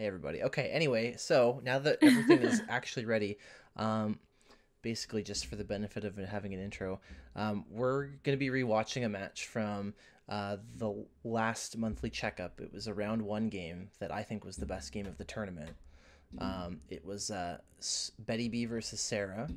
Hey everybody. Okay, anyway, so now that everything is actually ready, um, basically just for the benefit of having an intro, um, we're gonna be rewatching a match from uh, the last monthly checkup. It was a round one game that I think was the best game of the tournament. Um, it was uh, Betty B versus Sarah,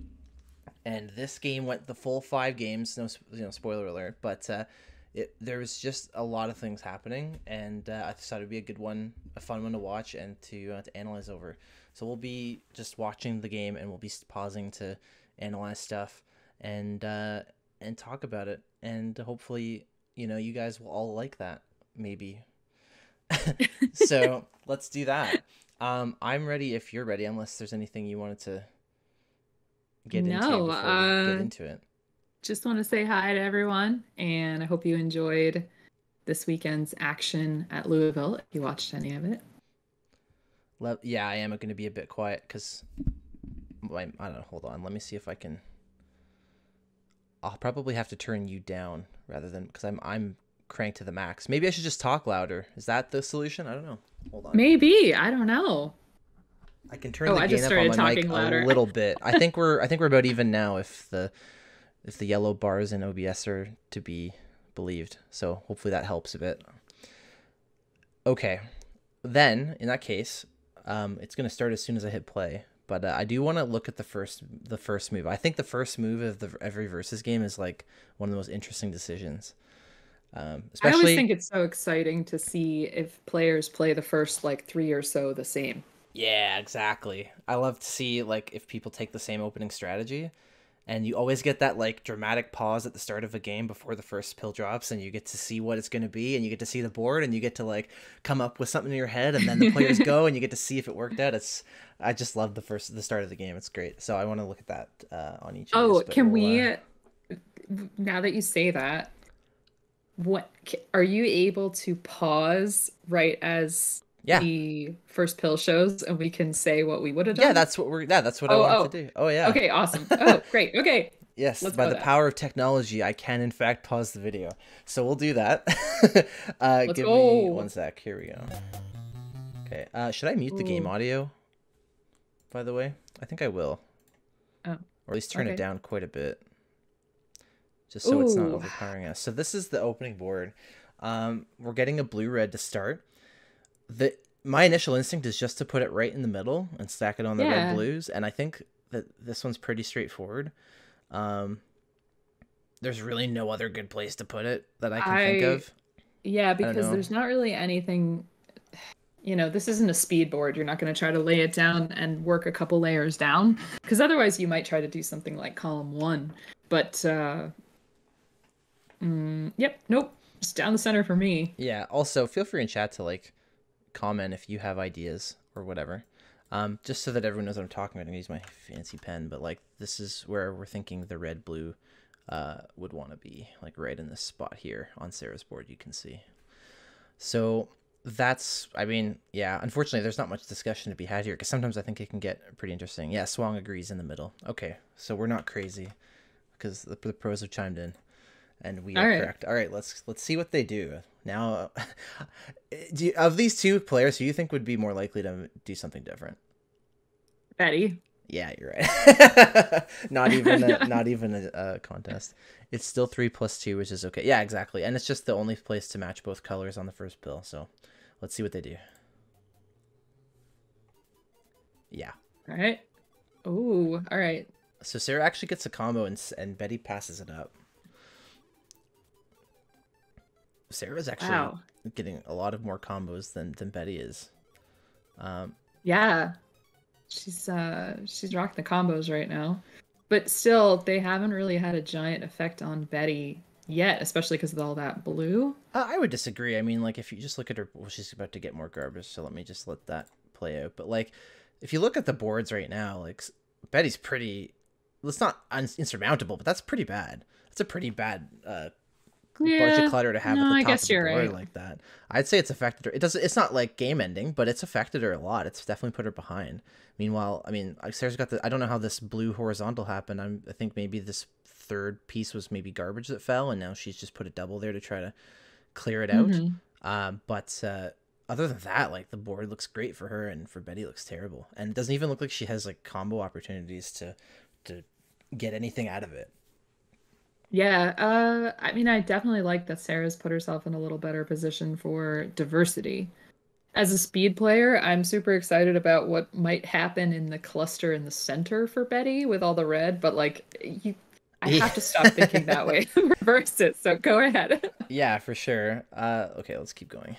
and this game went the full five games. No, you know, spoiler alert, but uh, it there was just a lot of things happening, and uh, I thought it'd be a good one, a fun one to watch and to uh, to analyze over. So we'll be just watching the game, and we'll be pausing to analyze stuff and uh, and talk about it, and hopefully, you know, you guys will all like that, maybe. so let's do that. Um, I'm ready if you're ready, unless there's anything you wanted to get no, into before uh, we get into it. Just want to say hi to everyone, and I hope you enjoyed this weekend's action at Louisville. If you watched any of it, Le- yeah, I am going to be a bit quiet because I don't know. Hold on, let me see if I can. I'll probably have to turn you down rather than because I'm I'm cranked to the max. Maybe I should just talk louder. Is that the solution? I don't know. Hold on. maybe I don't know. I can turn Oh, the I gain up on my mic louder. a little bit. I think we're I think we're about even now if the if the yellow bars in OBS are to be believed. So hopefully that helps a bit. Okay. Then in that case, um, it's gonna start as soon as I hit play. But uh, I do want to look at the first the first move. I think the first move of the every versus game is like one of the most interesting decisions. Um, I always think it's so exciting to see if players play the first like three or so the same. Yeah, exactly. I love to see like if people take the same opening strategy and you always get that like dramatic pause at the start of a game before the first pill drops and you get to see what it's going to be and you get to see the board and you get to like come up with something in your head and then the players go and you get to see if it worked out. It's I just love the first the start of the game. It's great. So I want to look at that uh, on each Oh, these, can we'll, we? uh, Now that you say that, what are you able to pause right as Yeah. the first pill shows, and we can say what we would have done? Yeah, that's what we're yeah, that's what I Oh, want oh. to do. Oh yeah. okay. Awesome. Oh, great. Okay. Yes, Let's by the then. power of technology, I can in fact pause the video. So we'll do that. uh, Let's give go. me one sec. Here we go. Okay. Uh, should I mute the game audio? By the way, I think I will, Oh, or at least turn it down quite a bit, just so it's not overpowering us. So this is the opening board. Um, we're getting a blue red to start. The my initial instinct is just to put it right in the middle and stack it on the red blues, and I think that this one's pretty straightforward. Um, there's really no other good place to put it that I can think of. Yeah, because there's not really anything. You know, this isn't a speed board. You're not going to try to lay it down and work a couple layers down, because otherwise you might try to do something like column one. But uh, mm, yep, nope, just down the center for me. Yeah. Also, feel free in chat to like comment if you have ideas or whatever. Um, just so that everyone knows what I'm talking about. I'm gonna use my fancy pen, but like this is where we're thinking the red blue uh, would want to be, like right in this spot here on Sarah's board. You can see. So that's, I mean, yeah. Unfortunately, there's not much discussion to be had here because sometimes I think it can get pretty interesting. Yeah, Swang agrees in the middle. Okay, so we're not crazy because the, the pros have chimed in, and we are All right. correct. All right, let's let's see what they do now. do you, of these two players, who you think would be more likely to do something different? Betty. Yeah, you're right. not even a, not even a, a contest. It's still three plus two, which is okay. Yeah, exactly. And it's just the only place to match both colors on the first pill. So let's see what they do. Yeah. All right. Ooh, all right. So Sarah actually gets a combo and and Betty passes it up. Sarah's actually Wow. getting a lot of more combos than than Betty is. Um, Yeah. She's uh she's rocking the combos right now. But still they haven't really had a giant effect on Betty yet, especially because of all that blue. Uh, I would disagree. I mean, like if you just look at her, well, she's about to get more garbage. So let me just let that play out. But like, if you look at the boards right now, like Betty's pretty. It's not un- insurmountable, but that's pretty bad. That's a pretty bad uh, bunch Yeah. of clutter to have no, at the I guess of the you're right. like that. I'd say it's affected her. It does. It's not like game ending, but it's affected her a lot. It's definitely put her behind. Meanwhile, I mean, Sarah's got the. I don't know how this blue horizontal happened. I'm, I think maybe this third piece was maybe garbage that fell, and now she's just put a double there to try to clear it out. Mhm. Um, but uh, other than that, like the board looks great for her, and for Betty looks terrible, and it doesn't even look like she has like combo opportunities to to get anything out of it. Yeah, uh, I mean, I definitely like that Sarah's put herself in a little better position for diversity. As a speed player, I'm super excited about what might happen in the cluster in the center for Betty with all the red, but like you I have to stop thinking that way. Reverse it. So go ahead. yeah, for sure. Uh, okay, let's keep going.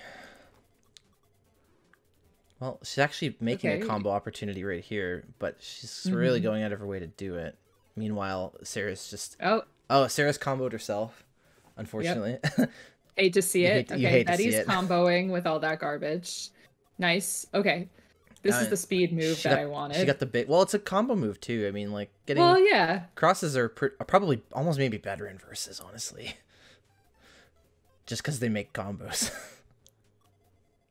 Well, she's actually making okay. a combo opportunity right here, but she's mm-hmm. really going out of her way to do it. Meanwhile, Sarah's just oh oh Sarah's comboed herself. Unfortunately, yep. hate to see it. okay, Betty's comboing with all that garbage. Nice. Okay, this is the speed move that got, I wanted. She got the big. Well, it's a combo move too. I mean, like getting. Well, yeah. Crosses are, pr- are probably almost maybe better in verses, honestly. Just because they make combos.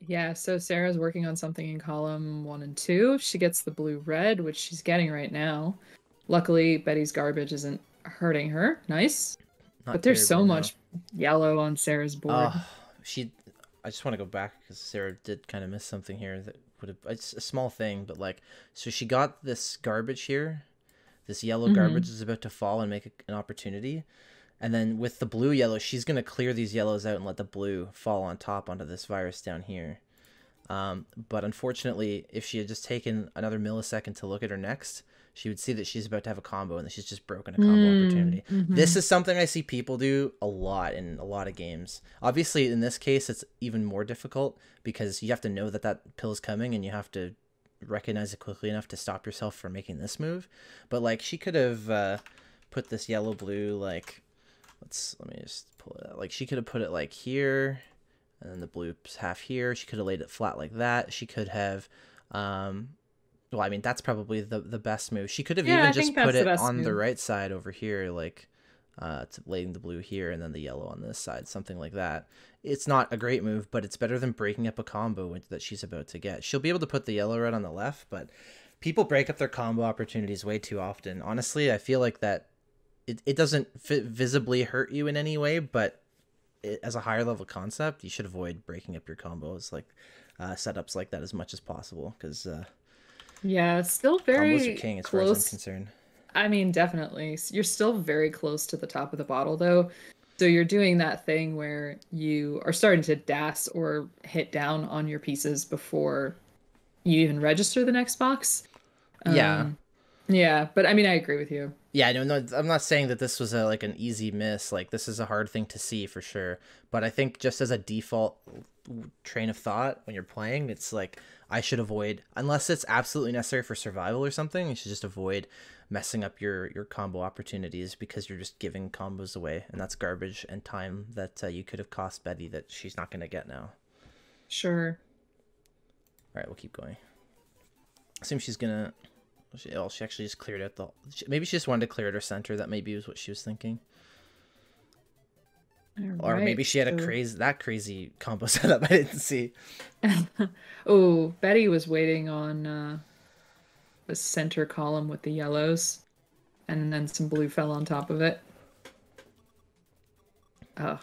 yeah. So Sarah's working on something in column one and two. She gets the blue red, which she's getting right now. Luckily, Betty's garbage isn't hurting her. Nice. Not but there's so much yellow on Sarah's board. Uh, she. I just want to go back because Sarah did kind of miss something here that would have it's a small thing but like so she got this garbage here this yellow mm-hmm. garbage is about to fall and make a, an opportunity and then with the blue yellow she's going to clear these yellows out and let the blue fall on top onto this virus down here um, but unfortunately if she had just taken another millisecond to look at her next she would see that she's about to have a combo and that she's just broken a combo mm, opportunity. Mm-hmm. This is something I see people do a lot in a lot of games. Obviously, in this case, it's even more difficult because you have to know that that pill is coming and you have to recognize it quickly enough to stop yourself from making this move. But like, she could have uh, put this yellow blue like, let's let me just pull it out. Like, she could have put it like here, and then the blue's half here. She could have laid it flat like that. She could have um, well, I mean, that's probably the the best move. She could have yeah, even I just put it on move. the right side over here, like uh, to laying the blue here and then the yellow on this side, something like that. It's not a great move, but it's better than breaking up a combo that she's about to get. She'll be able to put the yellow red on the left, but people break up their combo opportunities way too often. Honestly, I feel like that it, it doesn't visibly hurt you in any way, but it, as a higher level concept, you should avoid breaking up your combos, like uh, setups like that, as much as possible, because. Uh, yeah, still very Combos are king as close. far as I'm concerned. I mean, definitely. You're still very close to the top of the bottle, though. So you're doing that thing where you are starting to das or hit down on your pieces before you even register the next box. Um, yeah. Yeah, but I mean, I agree with you. Yeah, no, no, I'm not saying that this was a like an easy miss. Like this is a hard thing to see for sure. But I think just as a default train of thought when you're playing, it's like I should avoid unless it's absolutely necessary for survival or something. You should just avoid messing up your your combo opportunities because you're just giving combos away, and that's garbage and time that uh, you could have cost Betty that she's not gonna get now. Sure. All right, we'll keep going. Assume she's gonna. She, oh, she actually just cleared out the. Maybe she just wanted to clear out her center. That maybe was what she was thinking. Right, or maybe she had a crazy that crazy combo setup I didn't see. oh, Betty was waiting on uh, the center column with the yellows, and then some blue fell on top of it. Oh,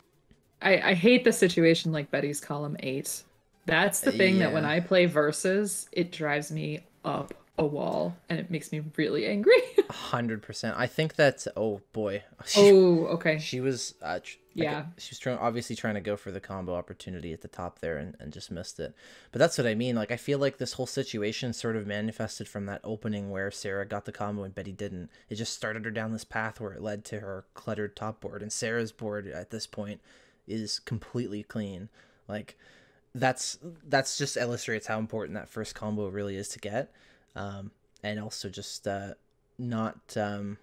I I hate the situation like Betty's column eight. That's the thing yeah. that when I play verses, it drives me up a wall and it makes me really angry. hundred percent. I think that oh boy. She, oh okay. She was uh, tr- yeah. Like, she was trying obviously trying to go for the combo opportunity at the top there and, and just missed it. But that's what I mean. Like I feel like this whole situation sort of manifested from that opening where Sarah got the combo and Betty didn't. It just started her down this path where it led to her cluttered top board and Sarah's board at this point is completely clean. Like that's that's just illustrates how important that first combo really is to get um, and also just uh, not um,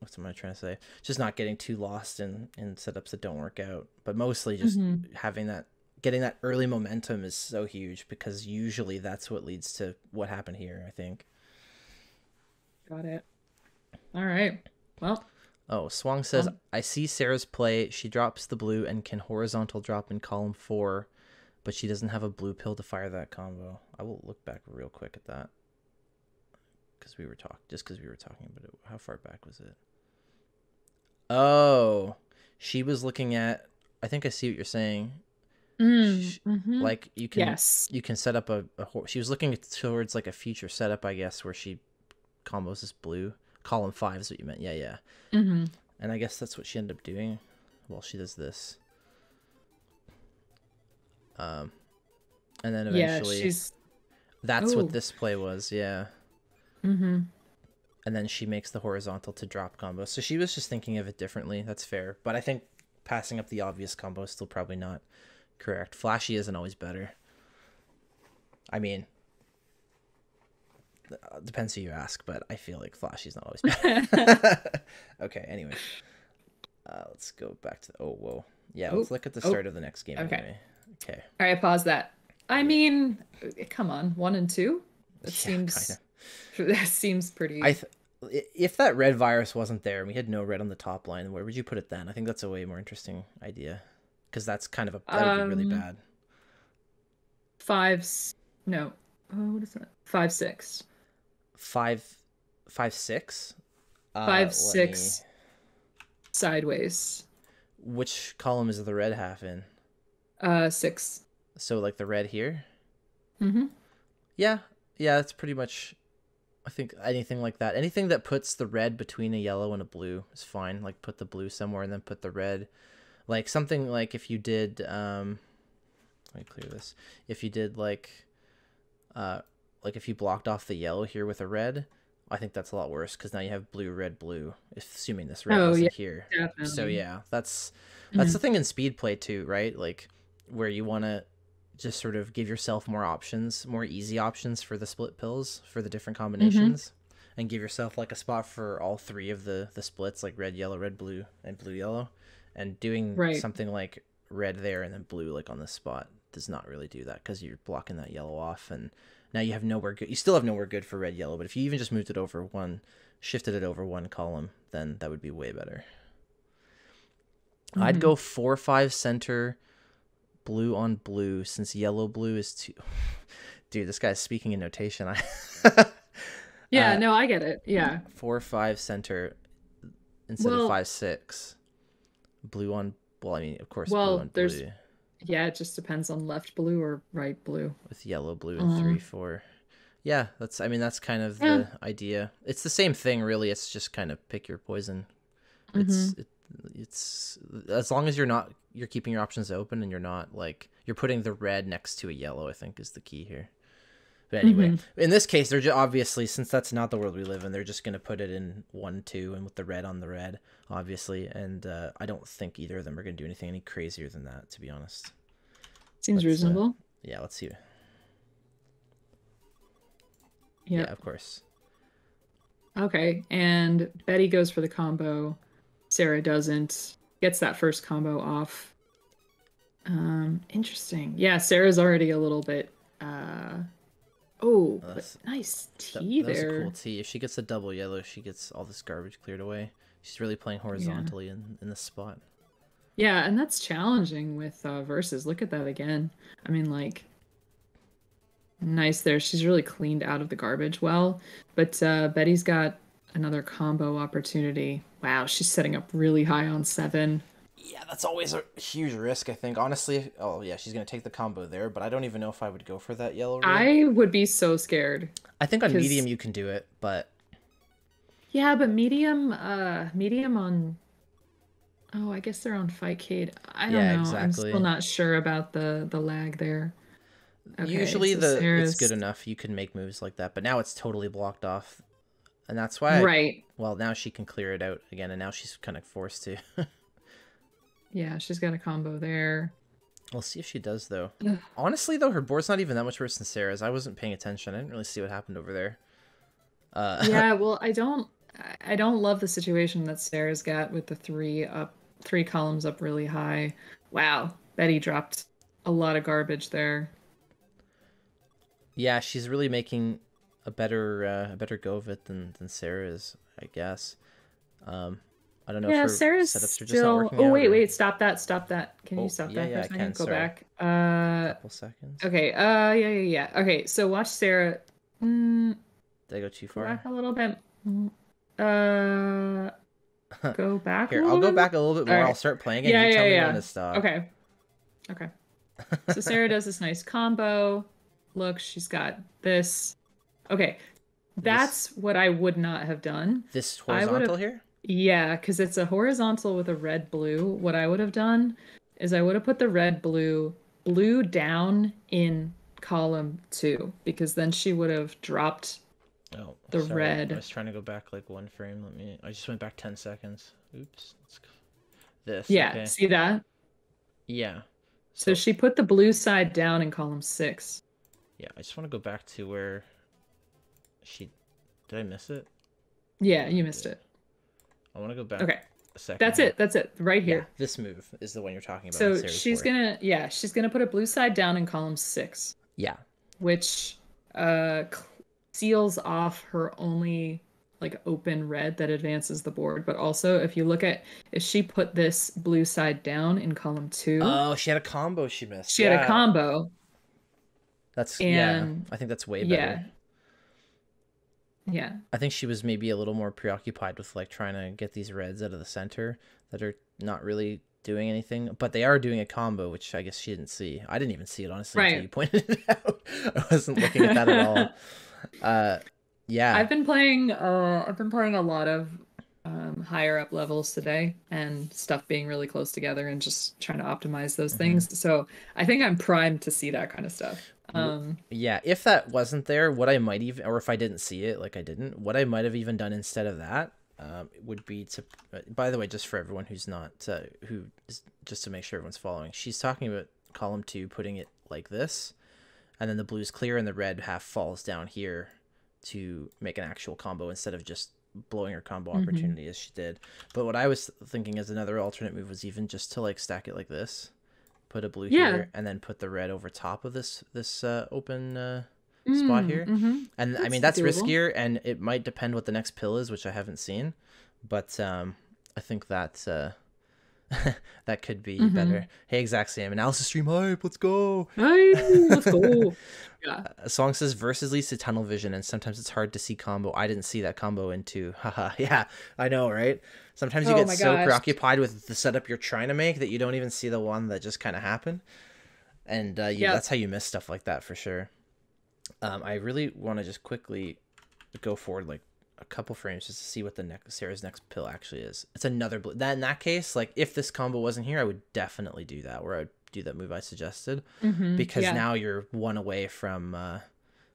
what's am I trying to say? Just not getting too lost in in setups that don't work out, but mostly just mm-hmm. having that getting that early momentum is so huge because usually that's what leads to what happened here. I think. Got it. All right. Well. Oh, Swang says, um, I see Sarah's play. She drops the blue and can horizontal drop in column four but she doesn't have a blue pill to fire that combo. I will look back real quick at that because we were talking just because we were talking about it. How far back was it? Oh, she was looking at. I think I see what you're saying. Mm, Sh- mhm. Like you can yes. you can set up a, a she was looking towards like a future setup, I guess, where she combos this blue. Column five is what you meant. Yeah, yeah. hmm And I guess that's what she ended up doing. Well, she does this. Um, and then eventually, Yeah, she's. that's Ooh. what this play was. Yeah. hmm And then she makes the horizontal to drop combo. So she was just thinking of it differently. That's fair. But I think passing up the obvious combo is still probably not correct. Flashy isn't always better. I mean, uh, depends who you ask, but I feel like Flashy's not always better. okay, anyway. Uh, let's go back to the. Oh, whoa. Yeah, let's Oh, look at the oh, start of the next game okay. anyway. Okay. All right, pause that. I mean, come on, one and two. That Yeah, seems. kinda. That seems pretty. I th- if that red virus wasn't there and we had no red on the top line, where would you put it then? I think that's a way more interesting idea, because that's kind of a that would be really Um, bad. five. No. Oh, what is that? Five six. Five, five six. Uh, Five six. me- Sideways. Which column is the red half in? Uh, six. So like the red here. Mm-hmm. Yeah, yeah, that's pretty much. I think anything like that, anything that puts the red between a yellow and a blue is fine. Like put the blue somewhere and then put the red, like something like if you did. um Let me clear this. If you did like, uh, like if you blocked off the yellow here with a red, I think that's a lot worse because now you have blue, red, blue. Assuming this red Oh, wasn't yeah, here. Definitely. So yeah, that's that's Mhm. the thing in speed play too, right? Like where you want to just sort of give yourself more options, more easy options for the split pills for the different combinations, and give yourself like a spot for all three of the the splits, like red, yellow, red, blue, and blue, yellow, and doing Right. something like red there and then blue like on the spot does not really do that because you're blocking that yellow off and now you have nowhere good you still have nowhere good for red yellow but if you even just moved it over one shifted it over one column then that would be way better I'd Mhm. go four five center blue on blue since yellow blue is too dude this guy's speaking in notation I Yeah, uh, no, I get it. Yeah. four five center instead of five six blue on well I mean of course Well, there's- blue Yeah, it just depends on left blue or right blue. with yellow blue and Uh-huh. three four yeah that's i mean that's kind of Yeah. the idea it's the same thing really it's just kind of pick your poison it's Mm-hmm. it, it's as long as you're not you're keeping your options open and you're not like you're putting the red next to a yellow i think is the key here but anyway Mm-hmm. in this case they're just obviously since that's not the world we live in they're just going to put it in one two and with the red on the red obviously and uh, i don't think either of them are going to do anything any crazier than that to be honest Seems Let's, uh, reasonable. yeah let's see Yeah. yeah of course Okay. And Betty goes for the combo. Sarah doesn't. Gets that first combo off. Um, interesting. Yeah, Sarah's already a little bit uh oh, nice That, tea that was a cool T. If she gets a double yellow, she gets all this garbage cleared away. She's really playing horizontally in, in this spot. Yeah, and that's challenging with uh verses. Look at that again. I mean like nice there. She's really cleaned out of the garbage well. But uh Betty's got another combo opportunity. Wow, she's setting up really high on seven. Yeah, that's always a huge risk, I think. Honestly, oh yeah, she's gonna take the combo there, but I don't even know if I would go for that yellow. red. I would be so scared. I think on 'cause- medium you can do it, but Yeah, but medium, uh, medium on. Oh, I guess they're on Fightcade. I don't Yeah, know. I'm still not sure about the the lag there. Okay, usually so the Sarah's- it's good enough. You can make moves like that, but now it's totally blocked off, and that's why. I- Right. well, now she can clear it out again, and now she's kind of forced to. Yeah, she's got a combo there. we'll see if she does though. Ugh. Honestly, though, her board's not even that much worse than Sarah's. I wasn't paying attention. I didn't really see what happened over there. Uh, Yeah, well, I don't, I- I don't love the situation that Sarah's got with the three up, three columns up really high. Wow, Betty dropped a lot of garbage there. Yeah, she's really making a better uh, a better go of it than than Sarah is, I guess. Um, I don't know yeah, Sarah's setups are just still. not working Oh wait, or- wait, stop that, stop that. Can Oh, you stop yeah, that yeah, for I a second? can, Go sorry. back. Uh, couple seconds. Okay. Uh, yeah, yeah, yeah. Okay, so watch Sarah. Mm, Did I go too go far? back a little bit. Mm, Uh, go back. Here, I'll little go bit back a little bit more. Alright. I'll start playing it. Yeah, you tell yeah, me yeah. when to stop. Okay. Okay. so Sarah does this nice combo. Look, she's got this. Okay, that's this, what I would not have done. This horizontal here? Yeah, because it's a horizontal with a red blue. What I would have done is I would have put the red blue blue down in column two because then she would have dropped oh, the sorry. red. I was trying to go back like one frame. Let me. I just went back ten seconds. Oops. This. Yeah. Okay. See that? Yeah. So, so she put the blue side down in column six. Yeah, I just want to go back to where she. Did I miss it? Yeah, you missed it. I want to go back. Okay. A second. That's it. That's it. Right here. Yeah, this move is the one you're talking about. So she's gonna, yeah, she's gonna put a blue side down in column six. Yeah. Which uh seals off her only like open red that advances the board. But also, if you look at if she put this blue side down in column two. Oh, she had a combo she missed. She yeah. had a combo. That's and, yeah. I think that's way better. Yeah. Yeah. I think she was maybe a little more preoccupied with like trying to get these reds out of the center that are not really doing anything, but they are doing a combo, which I guess she didn't see. I didn't even see it honestly right. until you pointed it out. I wasn't looking at that at all. Uh, yeah. I've been playing. Uh, I've been playing a lot of um, higher up levels today, and stuff being really close together, and just trying to optimize those mm-hmm. things. So I think I'm primed to see that kind of stuff. Um, yeah, if that wasn't there, what I might even, or if I didn't see it, like I didn't, what I might have even done instead of that um, would be to. Uh, by the way, just for everyone who's not, uh, who is, just to make sure everyone's following, she's talking about column two, putting it like this, and then the blue's clear and the red half falls down here to make an actual combo instead of just blowing her combo mm-hmm. opportunity as she did. But what I was thinking as another alternate move was even just to like stack it like this put a blue yeah. here and then put the red over top of this this uh, open uh, mm, spot here. Mm-hmm. And that's I mean that's doable. riskier and it might depend what the next pill is, which I haven't seen. But um, I think that uh, that could be mm-hmm. better. Hey, exact same analysis stream hype. Let's go. Hey, let's go. yeah. A song says versus leads to tunnel vision, and sometimes it's hard to see combo. I didn't see that combo into. Haha. yeah, I know, right? Sometimes you oh get so gosh. preoccupied with the setup you're trying to make that you don't even see the one that just kind of happened, and uh, you, yep. that's how you miss stuff like that for sure. Um, I really want to just quickly go forward like a couple frames just to see what the next Sarah's next pill actually is. It's another blue. That in that case, like if this combo wasn't here, I would definitely do that. Where I'd do that move I suggested mm-hmm, because yeah. now you're one away from uh,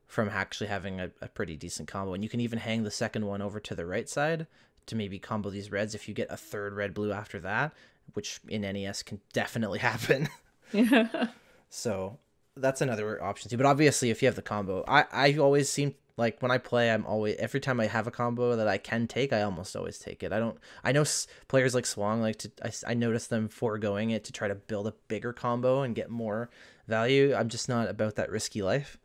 from actually having a, a pretty decent combo, and you can even hang the second one over to the right side to maybe combo these reds if you get a third red blue after that, which in NES can definitely happen. yeah. So that's another option too. But obviously, if you have the combo, I I always seem like when I play, I'm always every time I have a combo that I can take, I almost always take it. I don't. I know players like Swang like to. I, I notice them foregoing it to try to build a bigger combo and get more value. I'm just not about that risky life.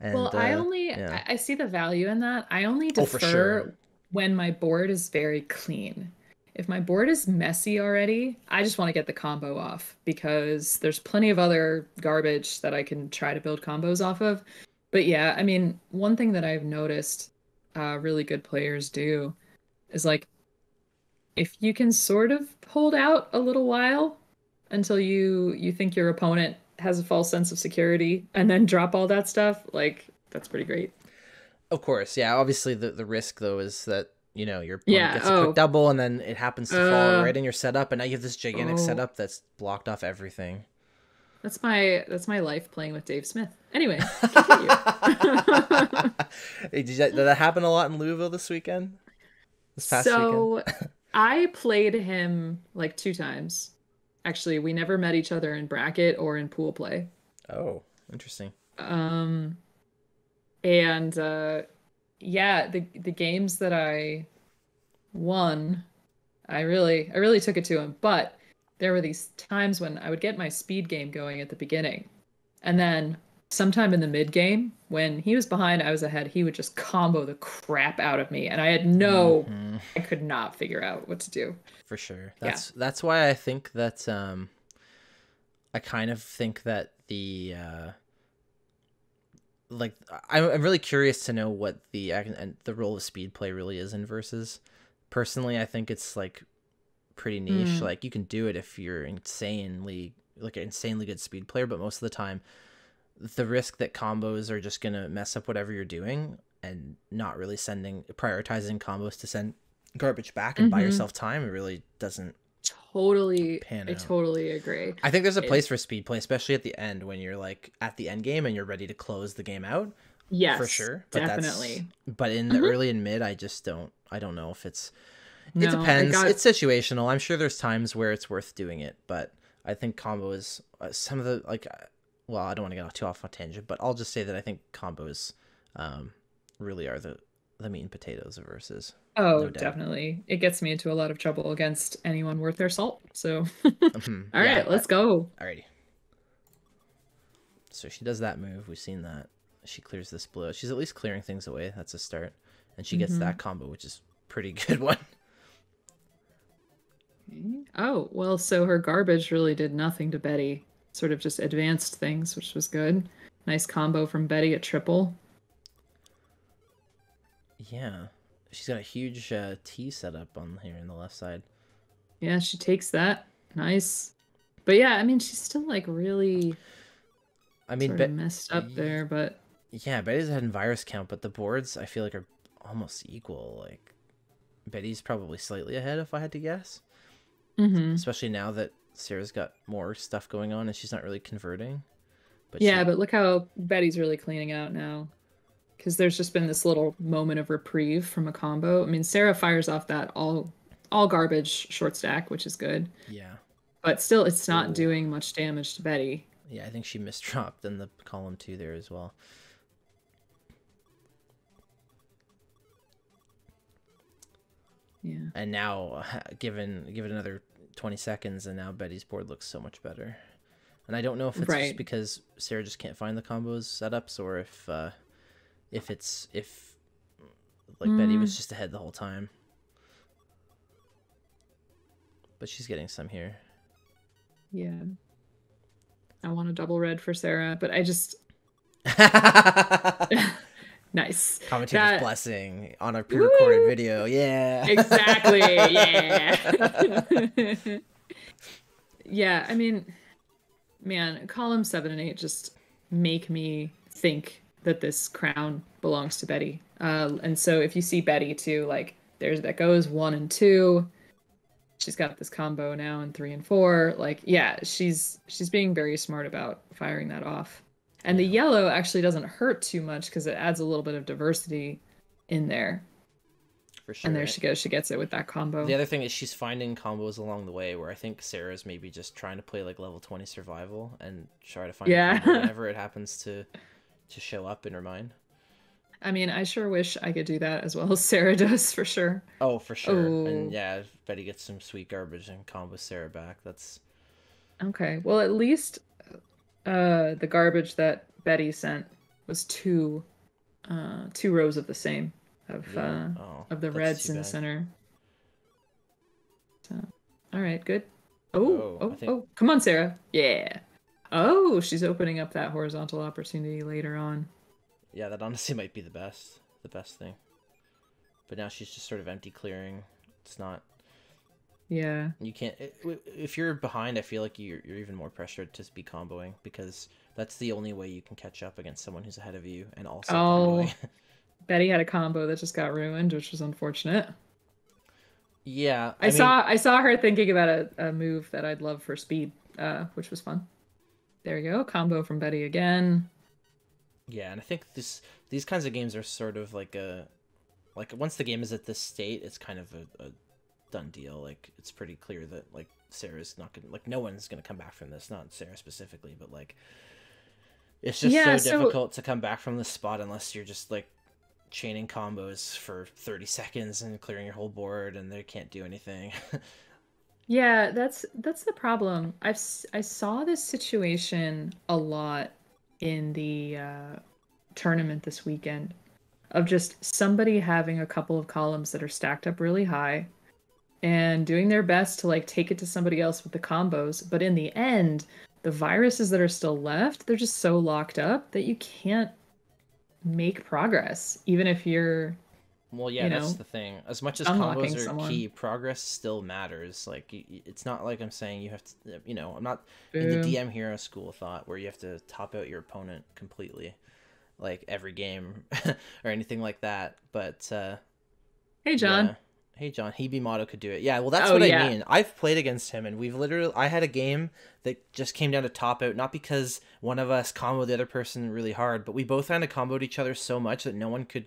And, well, I uh, only yeah. I, I, see the value in that. I only defer oh, sure. when my board is very clean. If my board is messy already, I just want to get the combo off because there's plenty of other garbage that I can try to build combos off of but yeah, I mean, one thing that I've noticed uh, really good players do is like if you can sort of hold out a little while until you you think your opponent has a false sense of security and then drop all that stuff, like that's pretty great. Of course, yeah. Obviously, the the risk though is that you know your opponent yeah, gets a oh. quick double and then it happens to uh, fall right in your setup, and now you have this gigantic oh. setup that's blocked off everything. That's my that's my life playing with Dave Smith. Anyway, hey, did, you, did, that happen a lot in Louisville this weekend? This past so, weekend? I played him like two times. Actually, we never met each other in bracket or in pool play. Oh, interesting. Um, and uh, yeah, the the games that I won, I really I really took it to him, but there were these times when I would get my speed game going at the beginning. And then sometime in the mid game, when he was behind, I was ahead, he would just combo the crap out of me. And I had no mm-hmm. I could not figure out what to do. For sure. That's yeah. that's why I think that um I kind of think that the uh like I'm really curious to know what the and the role of speed play really is in versus. Personally, I think it's like pretty niche. Mm. Like you can do it if you're insanely like an insanely good speed player, but most of the time, the risk that combos are just gonna mess up whatever you're doing and not really sending prioritizing combos to send garbage back and mm-hmm. buy yourself time, it really doesn't totally pan I totally agree. I think there's a place for speed play, especially at the end when you're like at the end game and you're ready to close the game out. Yes, for sure. But definitely. But in the mm-hmm. early and mid, I just don't. I don't know if it's. No, it depends. Got... It's situational. I'm sure there's times where it's worth doing it, but I think combos. Uh, some of the like, uh, well, I don't want to get too off on tangent, but I'll just say that I think combos, um, really are the the meat and potatoes of versus. Oh, no definitely. It gets me into a lot of trouble against anyone worth their salt. So, mm-hmm. All yeah, right, let's go. Alrighty. So she does that move. We've seen that. She clears this blue. She's at least clearing things away. That's a start. And she gets mm-hmm. that combo, which is pretty good one. Oh, well, so her garbage really did nothing to Betty. Sort of just advanced things, which was good. Nice combo from Betty at triple. Yeah. She's got a huge uh, T set up on here in the left side. Yeah, she takes that. Nice. But yeah, I mean, she's still like really. I mean, Be- messed up there, but. Yeah, Betty's ahead in virus count, but the boards I feel like are almost equal. Like, Betty's probably slightly ahead if I had to guess. Mm-hmm. Especially now that Sarah's got more stuff going on and she's not really converting. But yeah, she... but look how Betty's really cleaning out now because there's just been this little moment of reprieve from a combo. I mean, Sarah fires off that all all garbage short stack, which is good. Yeah. But still, it's not Ooh. doing much damage to Betty. Yeah, I think she misdropped in the column two there as well. Yeah. And now, given given another twenty seconds, and now Betty's board looks so much better. And I don't know if it's right. just because Sarah just can't find the combos setups, or if uh, if it's if like mm. Betty was mm. just ahead the whole time. But she's getting some here. Yeah. I want a double red for Sarah, but I just nice. Commentator's that... blessing on a pre-recorded Woo! video. Yeah. Exactly. Yeah. yeah, I mean man, column 7 and 8 just make me think that this crown belongs to Betty. Uh, and so if you see Betty too, like there's that goes one and two. She's got this combo now in three and four. Like, yeah, she's she's being very smart about firing that off. And the yellow actually doesn't hurt too much because it adds a little bit of diversity in there. For sure. And there she goes. She gets it with that combo. The other thing is she's finding combos along the way where I think Sarah's maybe just trying to play like level 20 survival and try to find yeah. whenever it happens to to show up in her mind. I mean, I sure wish I could do that as well as Sarah does for sure. Oh, for sure. Oh. And yeah, Betty gets some sweet garbage and combo Sarah back. That's okay. Well, at least uh, the garbage that Betty sent was two, uh, two rows of the same of yeah. uh, oh, of the reds in the center. So, all right, good. Oh, oh, oh, think... oh, come on, Sarah. Yeah. Oh, she's opening up that horizontal opportunity later on. Yeah, that honestly might be the best, the best thing. But now she's just sort of empty clearing. It's not. Yeah. You can't. If you're behind, I feel like you're you're even more pressured to be comboing because that's the only way you can catch up against someone who's ahead of you and also. Oh, Betty had a combo that just got ruined, which was unfortunate. Yeah, I, I mean, saw I saw her thinking about a, a move that I'd love for speed, uh, which was fun. There you go. Combo from Betty again. Yeah, and I think this these kinds of games are sort of like a like once the game is at this state, it's kind of a, a done deal. Like it's pretty clear that like Sarah's not gonna like no one's gonna come back from this. Not Sarah specifically, but like it's just yeah, so, so difficult to come back from this spot unless you're just like chaining combos for 30 seconds and clearing your whole board and they can't do anything. Yeah, that's that's the problem. I've I saw this situation a lot in the uh, tournament this weekend of just somebody having a couple of columns that are stacked up really high and doing their best to like take it to somebody else with the combos, but in the end, the viruses that are still left, they're just so locked up that you can't make progress even if you're Well, yeah, you that's know, the thing. As much as combos are someone. key, progress still matters. Like, it's not like I'm saying you have to, you know, I'm not in the DM hero school of thought where you have to top out your opponent completely, like every game or anything like that. But uh, Hey, John. yeah. Hey John, Hibimoto could do it. Yeah, well that's Oh, what yeah. I mean. I've played against him and we've literally I had a game that just came down to top out, not because one of us comboed the other person really hard, but we both kind of comboed each other so much that no one could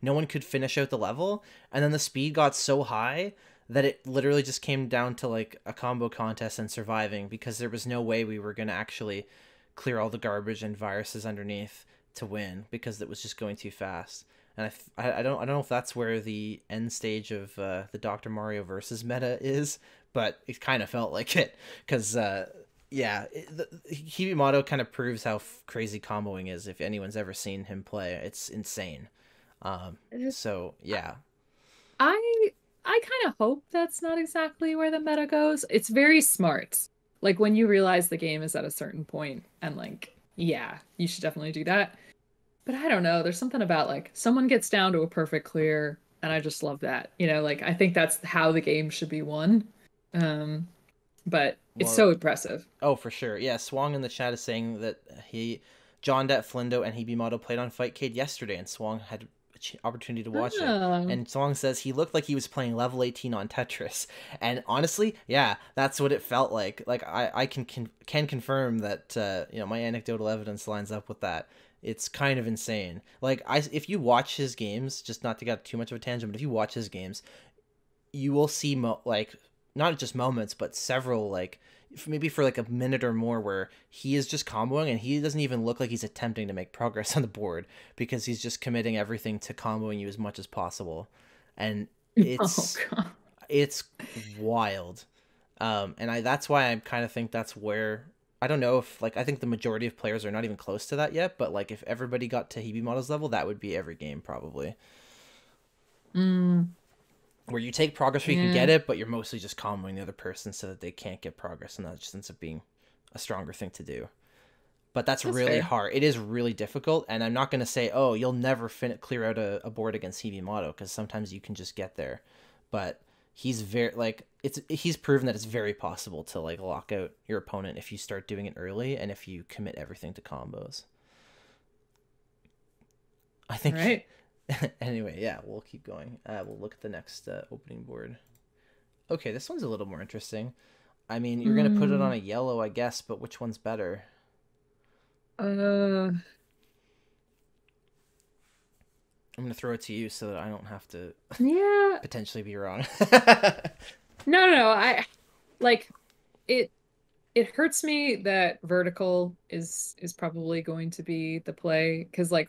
no one could finish out the level. And then the speed got so high that it literally just came down to like a combo contest and surviving because there was no way we were gonna actually clear all the garbage and viruses underneath to win because it was just going too fast. And I, I, don't I don't know if that's where the end stage of uh, the Doctor Mario versus meta is, but it kind of felt like it because uh, yeah, it, the, Hibimoto kind of proves how f- crazy comboing is. If anyone's ever seen him play, it's insane. Um, so yeah, I I kind of hope that's not exactly where the meta goes. It's very smart. Like when you realize the game is at a certain point and like, yeah, you should definitely do that. But I don't know, there's something about like someone gets down to a perfect clear and I just love that. You know, like I think that's how the game should be won. Um but it's so impressive. Oh, for sure. Yeah, Swong in the chat is saying that he, John Det Flindo and Hibimoto played on Fightcade yesterday, and Swong had a ch- opportunity to watch it. Oh. And Swong says he looked like he was playing level 18 on Tetris. And honestly, yeah, that's what it felt like. Like I, I can, can can confirm that uh, you know my anecdotal evidence lines up with that. It's kind of insane. Like I, if you watch his games, just not to get too much of a tangent, but if you watch his games, you will see mo- like not just moments but several like maybe for like a minute or more where he is just comboing and he doesn't even look like he's attempting to make progress on the board because he's just committing everything to comboing you as much as possible. And it's oh it's wild. Um and i that's why i kind of think that's where i don't know if like i think the majority of players are not even close to that yet but like if everybody got to Hibimoto's level that would be every game probably Mm, where you take progress where you Yeah. can get it, but you're mostly just comboing the other person so that they can't get progress, and that just ends up being a stronger thing to do. But that's, That's really fair. hard. It is really difficult, and I'm not going to say, oh, you'll never fin- clear out a, a board against Hibimoto, because sometimes you can just get there. But he's very like it's he's proven that it's very possible to like lock out your opponent if you start doing it early and if you commit everything to combos. I think right. anyway, yeah, we'll keep going. Uh, we'll look at the next uh, opening board. Okay, this one's a little more interesting. I mean, you're gonna put it on a yellow, I guess, but which one's better? Uh I'm gonna throw it to you so that I don't have to yeah. potentially be wrong. No, no, no. I like it. It hurts me that vertical is is probably going to be the play because, like,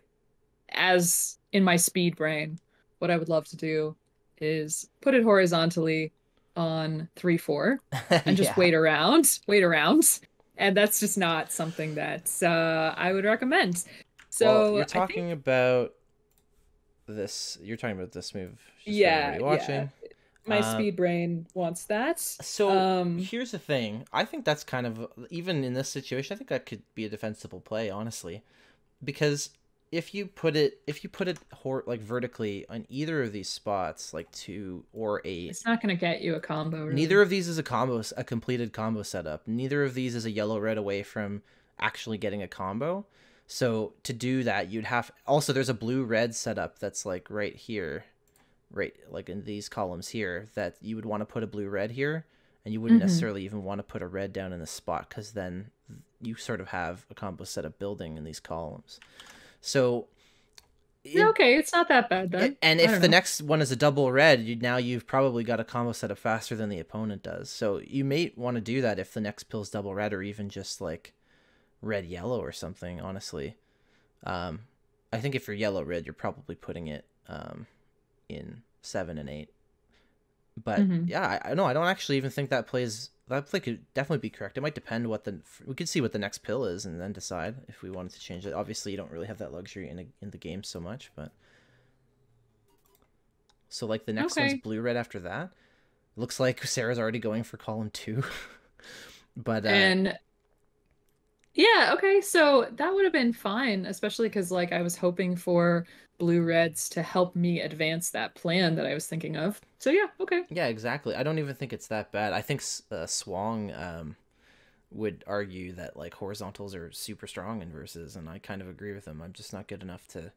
as in my speed brain, what I would love to do is put it horizontally on three four and just Yeah. wait around, wait around, and that's just not something that uh, I would recommend. So well, you're I think- talking about this. You're talking about this move. Yeah, everybody yeah. watching. my uh, speed brain wants that. So Um, here's the thing. I think that's kind of even in this situation. I think that could be a defensible play, honestly, because if you put it if you put it hor- like vertically on either of these spots, like two or eight, It's not going to get you a combo. Really. neither of these is a combo, a completed combo setup. Neither of these is a yellow red away from actually getting a combo. So to do that, you'd have also there's a blue red setup that's like right here, right like in these columns here that you would want to put a blue red here, and you wouldn't Mhm. necessarily even want to put a red down in the spot because then you sort of have a combo setup building in these columns. So. it- okay, it's not that bad then. and if the know. next one is a double red, you, now you've probably got a combo setup faster than the opponent does. So you may want to do that if the next pill's double red or even just like red yellow or something. Honestly, um, I think if you're yellow red, you're probably putting it um, in seven and eight. But Mhm. yeah, I, I know I don't actually even think that plays. That play could definitely be correct. It might depend what the we could see what the next pill is and then decide if we wanted to change it. Obviously, you don't really have that luxury in a, in the game so much, but so like the next Okay. one's blue red after that. Looks like Sarah's already going for column two, but uh, and Yeah, okay. So that would have been fine, especially because like I was hoping for blue reds to help me advance that plan that I was thinking of. So yeah, okay. Yeah, exactly. I don't even think it's that bad. I think uh, Swang um, would argue that like horizontals are super strong in verses, and I kind of agree with him. I'm just not good enough to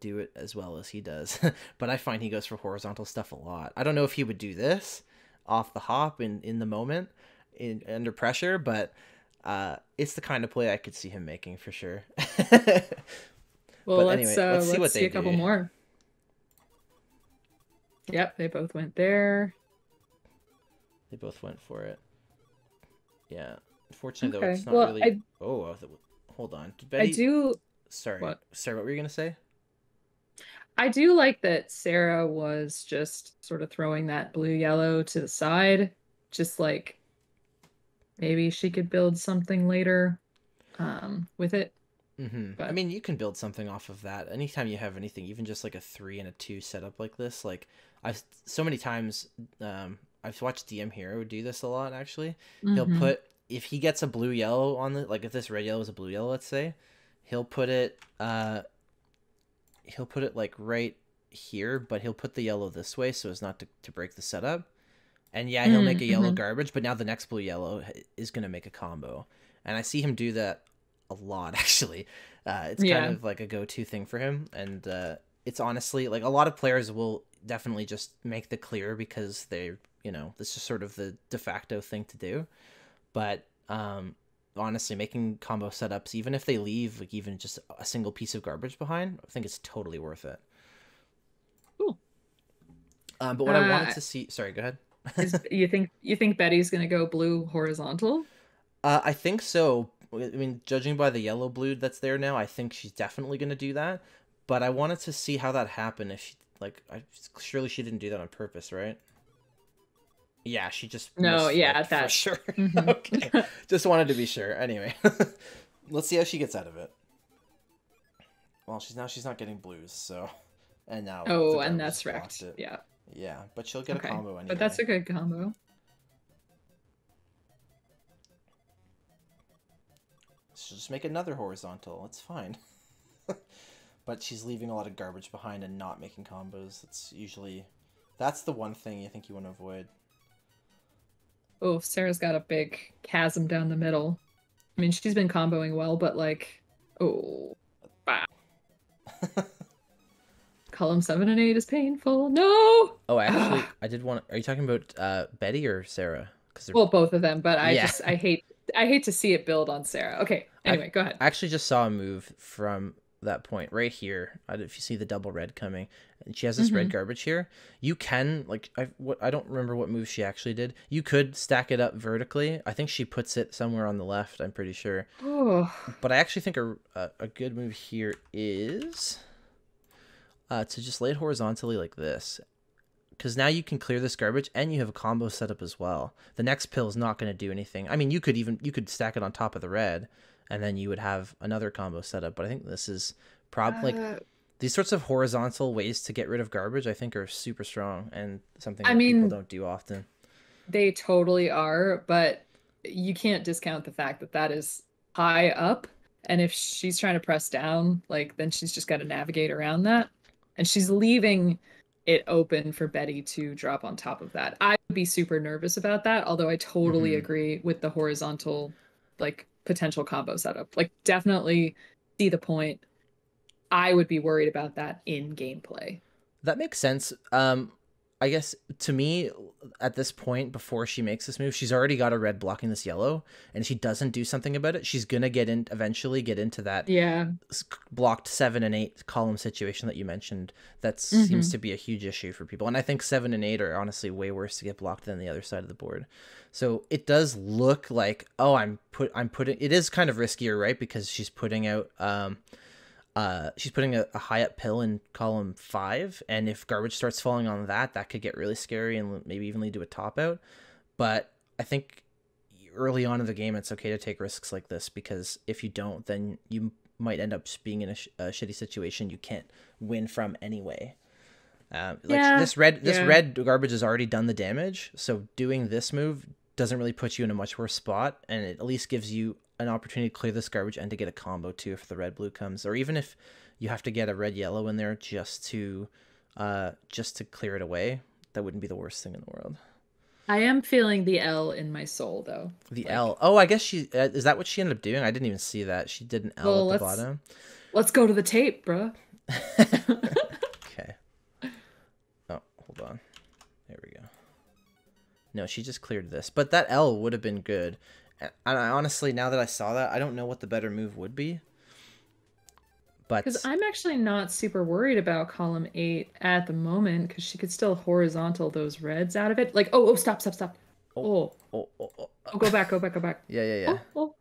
do it as well as he does. but I find he goes for horizontal stuff a lot. I don't know if he would do this off the hop in in the moment in under pressure, but uh, it's the kind of play I could see him making for sure. well, let's, anyway, uh, let's see let's what see they a couple do. more. Yep, they both went there. They both went for it. Yeah. Unfortunately, okay. though, it's not well, really. I... Oh, hold on. Betty... I do. Sorry. What? Sorry, what were you gonna say? I do like that Sarah was just sort of throwing that blue yellow to the side, just like maybe she could build something later um, with it. Mm-hmm. But... I mean, you can build something off of that. Anytime you have anything, even just like a three and a two setup like this, like I've so many times, um, I've watched DM Hero do this a lot. Actually, mm-hmm. he'll put if he gets a blue yellow on the like if this red yellow is a blue yellow, let's say, he'll put it, uh, he'll put it like right here, but he'll put the yellow this way so as not to, to break the setup and yeah, he'll mm, make a yellow mm-hmm. garbage, but now the next blue yellow is going to make a combo. And I see him do that a lot, actually. Uh, it's yeah. kind of like a go to thing for him. And uh, it's honestly like a lot of players will definitely just make the clear because they, you know, this is sort of the de facto thing to do. But um, honestly, making combo setups, even if they leave like even just a single piece of garbage behind, I think it's totally worth it. Cool. Um, but what uh, I wanted to see, sorry, go ahead. Is, you think you think Betty's gonna go blue horizontal? Uh, I think so. I mean, judging by the yellow blue that's there now, I think she's definitely gonna do that. But I wanted to see how that happened. If she like, I, surely she didn't do that on purpose, right? Yeah, she just no, yeah, that for sure. Mm-hmm. okay, just wanted to be sure. Anyway, let's see how she gets out of it. Well, she's now she's not getting blues, so and now oh, and that's wrecked. Yeah. Yeah, but she'll get okay. a combo anyway. But that's a good combo. She'll just make another horizontal. It's fine. but she's leaving a lot of garbage behind and not making combos. That's usually that's the one thing you think you want to avoid. Oh, Sarah's got a big chasm down the middle. I mean, she's been comboing well, but like, oh, bah. column seven and eight is painful. No. Oh, actually, I did want. Are you talking about uh, Betty or Sarah? Because well, both of them. But I yeah. just I hate I hate to see it build on Sarah. Okay. Anyway, I, go ahead. I actually just saw a move from that point right here. If you see the double red coming, and she has this mm-hmm. red garbage here, you can like I what I don't remember what move she actually did. You could stack it up vertically. I think she puts it somewhere on the left. I'm pretty sure. Oh. But I actually think a a, a good move here is uh, to just lay it horizontally like this. Because now you can clear this garbage and you have a combo set up as well. The next pill is not going to do anything. I mean, you could even, you could stack it on top of the red and then you would have another combo set up. But I think this is probably uh, like these sorts of horizontal ways to get rid of garbage, I think are super strong and something I mean, people don't do often. They totally are, but you can't discount the fact that that is high up. And if she's trying to press down, like then she's just got to navigate around that and she's leaving it open for Betty to drop on top of that. I would be super nervous about that, although I totally mm-hmm. agree with the horizontal like potential combo setup. Like definitely see the point. I would be worried about that in gameplay. That makes sense. Um I guess to me, at this point, before she makes this move, she's already got a red blocking this yellow, and she doesn't do something about it. She's gonna get in eventually, get into that yeah blocked seven and eight column situation that you mentioned. That mm-hmm. seems to be a huge issue for people, and I think seven and eight are honestly way worse to get blocked than the other side of the board. So it does look like oh, I'm put I'm putting it is kind of riskier, right? Because she's putting out um uh, she's putting a, a, high up pill in column five, and if garbage starts falling on that, that could get really scary and maybe even lead to a top out. But I think early on in the game, it's okay to take risks like this because if you don't, then you might end up being in a, sh- a shitty situation you can't win from anyway. Uh, like yeah, this red, this yeah. red garbage has already done the damage, so doing this move doesn't really put you in a much worse spot, and it at least gives you an opportunity to clear this garbage and to get a combo too if the red blue comes, or even if you have to get a red yellow in there just to uh just to clear it away. That wouldn't be the worst thing in the world. I am feeling the L in my soul though. The Like- L. Oh, I guess she uh, is that what she ended up doing. I didn't even see that she did an L Well, at the let's- bottom. Let's go to the tape, bruh. Okay. Oh, hold on. There we go. No, she just cleared this, but that L would have been good. And I honestly, now that I saw that, I don't know what the better move would be. But Because I'm actually not super worried about column eight at the moment, because she could still horizontal those reds out of it. Like, oh, oh, stop, stop, stop. Oh, oh, oh, oh, oh, go back, go back, go back. yeah, yeah, yeah. Oh, oh.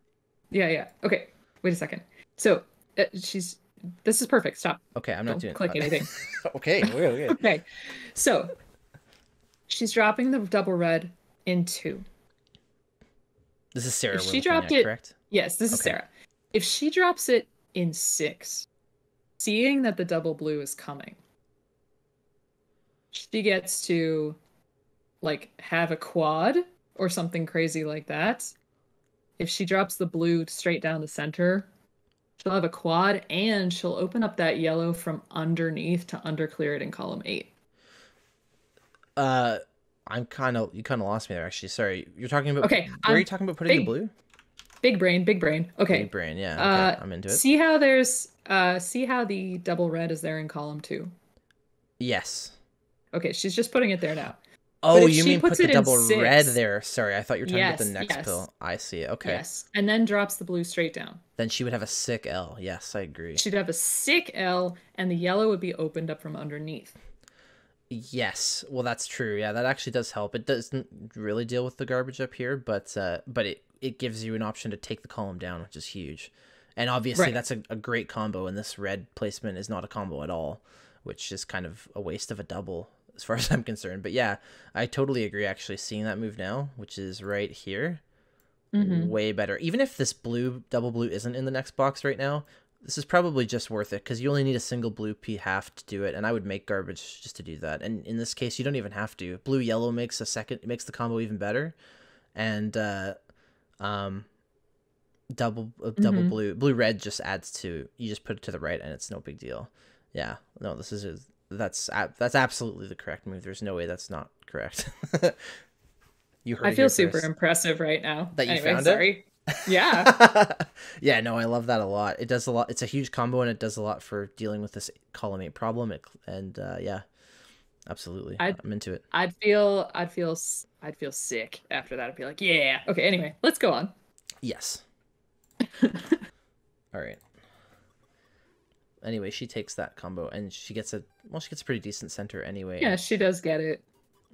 Yeah, yeah. Okay, wait a second. So uh, she's. This is perfect. Stop. Okay, I'm not Don't doing click anything. okay, okay, okay. Okay, so she's dropping the double red in two. This is Sarah. If she dropped at, it- correct? Yes, this is Sarah. If she drops it in six, seeing that the double blue is coming, she gets to like have a quad or something crazy like that. If she drops the blue straight down the center, she'll have a quad and she'll open up that yellow from underneath to underclear it in column eight. Uh, I'm kind of you kind of lost me there. Actually, sorry. You're talking about Okay, Were you I'm talking about putting big- the blue? Big brain, big brain. Okay. Big brain. Yeah. Uh, I'm into it. See how there's uh see how the double red is there in column two. yes. Okay, she's just putting it there now. Oh, you mean put the double red there? Sorry, I thought you were talking about the next yes. pill. I see. It. Okay. Yes. And then drops the blue straight down. Then she would have a sick L. Yes, I agree. She'd have a sick L and the yellow would be opened up from underneath. Yes. Well, that's true. Yeah, that actually does help. It doesn't really deal with the garbage up here, but uh, but it it gives you an option to take the column down, which is huge. And obviously, Right. that's a, a great combo. And this red placement is not a combo at all, which is kind of a waste of a double as far as I'm concerned. But yeah, I totally agree. Actually, seeing that move now, which is right here, Mhm. way better. Even if this blue double blue isn't in the next box right now, this is probably just worth it because you only need a single blue p half to do it, and I would make garbage just to do that. And in this case, you don't even have to. Blue yellow makes a second makes the combo even better, and uh, um, double uh, double Mhm. blue blue red just adds to you just put it to the right, and it's no big deal. Yeah, no, this is a, that's that's absolutely the correct move. There's no way that's not correct. you heard I feel super first. impressive right now. That you anyway, found it? Yeah. yeah, no, I love that a lot. It does a lot. It's a huge combo, and it does a lot for dealing with this column eight problem. It, and uh, yeah, absolutely, i am into it. I'd feel I'd feel I'd feel sick after that. I'd be like, yeah. Okay, anyway, let's go on. Yes. All right. Anyway, she takes that combo, and she gets a well. She gets a pretty decent center anyway. Yeah, she does get it.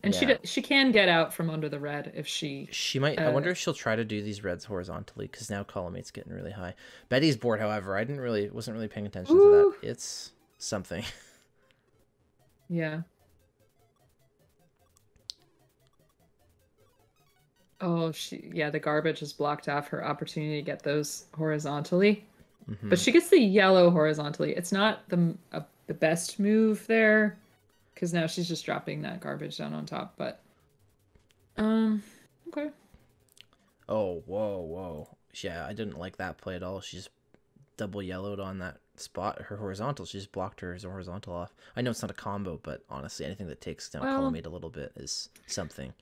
And she Yeah. do, she can get out from under the red if she She might. I Uh, wonder if she'll try to do these reds horizontally because now column eight's getting really high. Betty's board, however, I didn't really wasn't really paying attention to that. It's something. Yeah. Oh, she yeah, the garbage has blocked off her opportunity to get those horizontally. Mhm. But she gets the yellow horizontally. It's not the uh, the best move there cuz now she's just dropping that garbage down on top, but um okay. Oh, whoa, whoa. Yeah, I didn't like that play at all. She just double yellowed on that spot. Her horizontal, she just blocked her horizontal off. I know it's not a combo, but honestly, anything that takes down Well- column eight a little bit is something.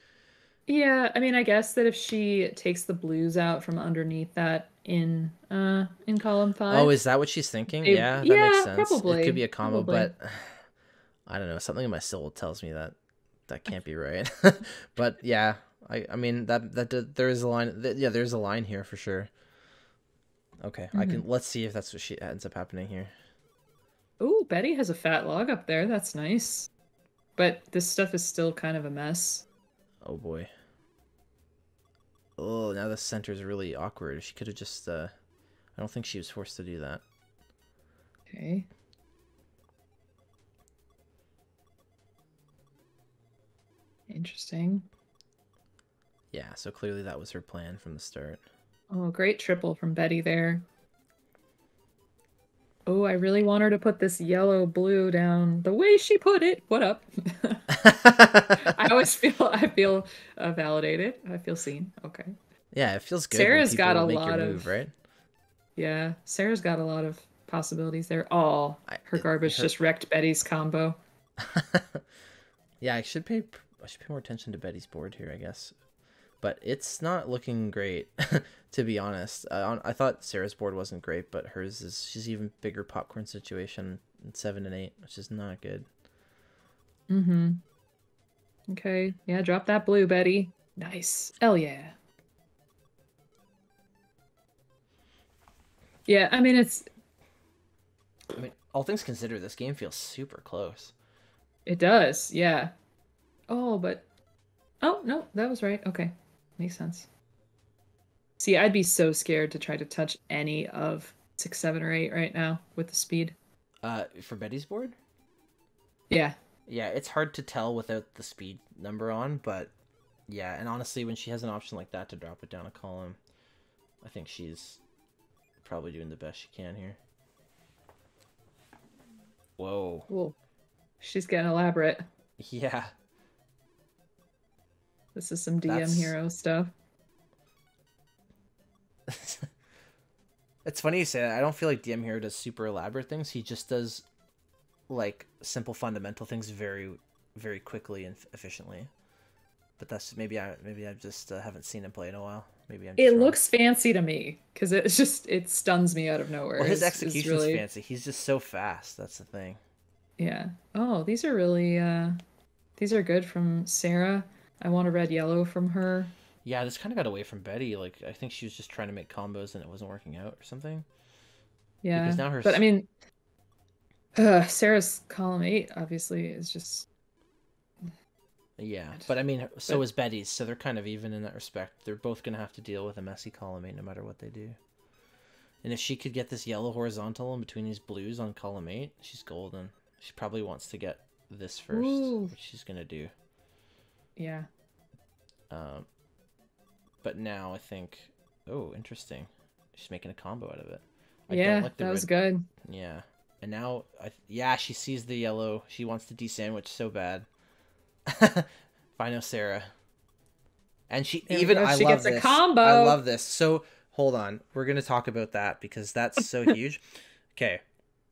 Yeah, I mean, I guess that if she takes the blues out from underneath that in uh in column 5. Oh, is that what she's thinking? They- yeah, that yeah, makes sense. It could be a combo, probably. but I don't know. Something in my soul tells me that that can't be right. but yeah, I I mean that that that- there is a line. th- Yeah, there's a line here for sure. Okay, I Mm-hmm. can let's see if that's what she ends up happening here. Ooh, Betty has a fat log up there. That's nice. But this stuff is still kind of a mess. Oh boy. Oh, now the center is really awkward. She could have just. uh I don't think she was forced to do that. Okay. Interesting. Yeah, so clearly that was her plan from the start. Oh, great triple from Betty there. Oh, I really want her to put this yellow blue down the way she put it. What up? I always feel I feel uh, validated. I feel seen. Okay. Yeah, it feels good. Sarah's got a lot of- move, right? Yeah, Sarah's got a lot of possibilities there. Oh, I- her it- garbage her- just wrecked Betty's combo. yeah, I should pay. I should pay more attention to Betty's board here, I guess. But it's not looking great, to be honest. I, I thought Sarah's board wasn't great, but hers is. She's even bigger popcorn situation in seven and eight, which is not good. Mm-hmm. Okay. Yeah, drop that blue, Betty. Nice. Hell yeah. Yeah, I mean it's I mean, all things considered, this game feels super close. it does, yeah. Oh, but oh no, that was right. Okay. Makes sense. See, I'd be so scared to try to touch any of six, seven, or eight right now with the speed. Uh, for Betty's board, Yeah. yeah, it's hard to tell without the speed number on, but yeah, and honestly, when she has an option like that to drop it down a column, I think she's probably doing the best she can here. Whoa. Cool. She's getting elaborate. Yeah. This is some DM That's- hero stuff. it's funny you say that. I don't feel like DM Hero does super elaborate things. He just does like simple fundamental things very, very quickly and efficiently. But that's maybe I maybe I just uh, haven't seen him play in a while. Maybe I'm. It wrong. looks fancy to me because it's just it stuns me out of nowhere. Well, his execution's really, fancy. He's just so fast. That's the thing. Yeah. Oh, these are really uh these are good from Sarah. I want a red yellow from her. Yeah, this kind of got away from Betty. Like I think she was just trying to make combos and it wasn't working out or something. Yeah. Because now her But I mean uh, Sarah's column eight obviously is just Yeah, but I mean, so But- is Betty's, so they're kind of even in that respect. They're both gonna have to deal with a messy column eight no matter what they do. And if she could get this yellow horizontal in between these blues on column eight, she's golden. She probably wants to get this first, Ooh. which she's gonna do. Yeah. Um, but now I think, oh, interesting. She's making a combo out of it. I yeah, don't like the that was good. Yeah, and now I yeah she sees the yellow. She wants to desandwich so bad. Fino Sarah, and she There even I she love gets a this. combo. I love this. So hold on, we're gonna talk about that because that's so huge. Okay,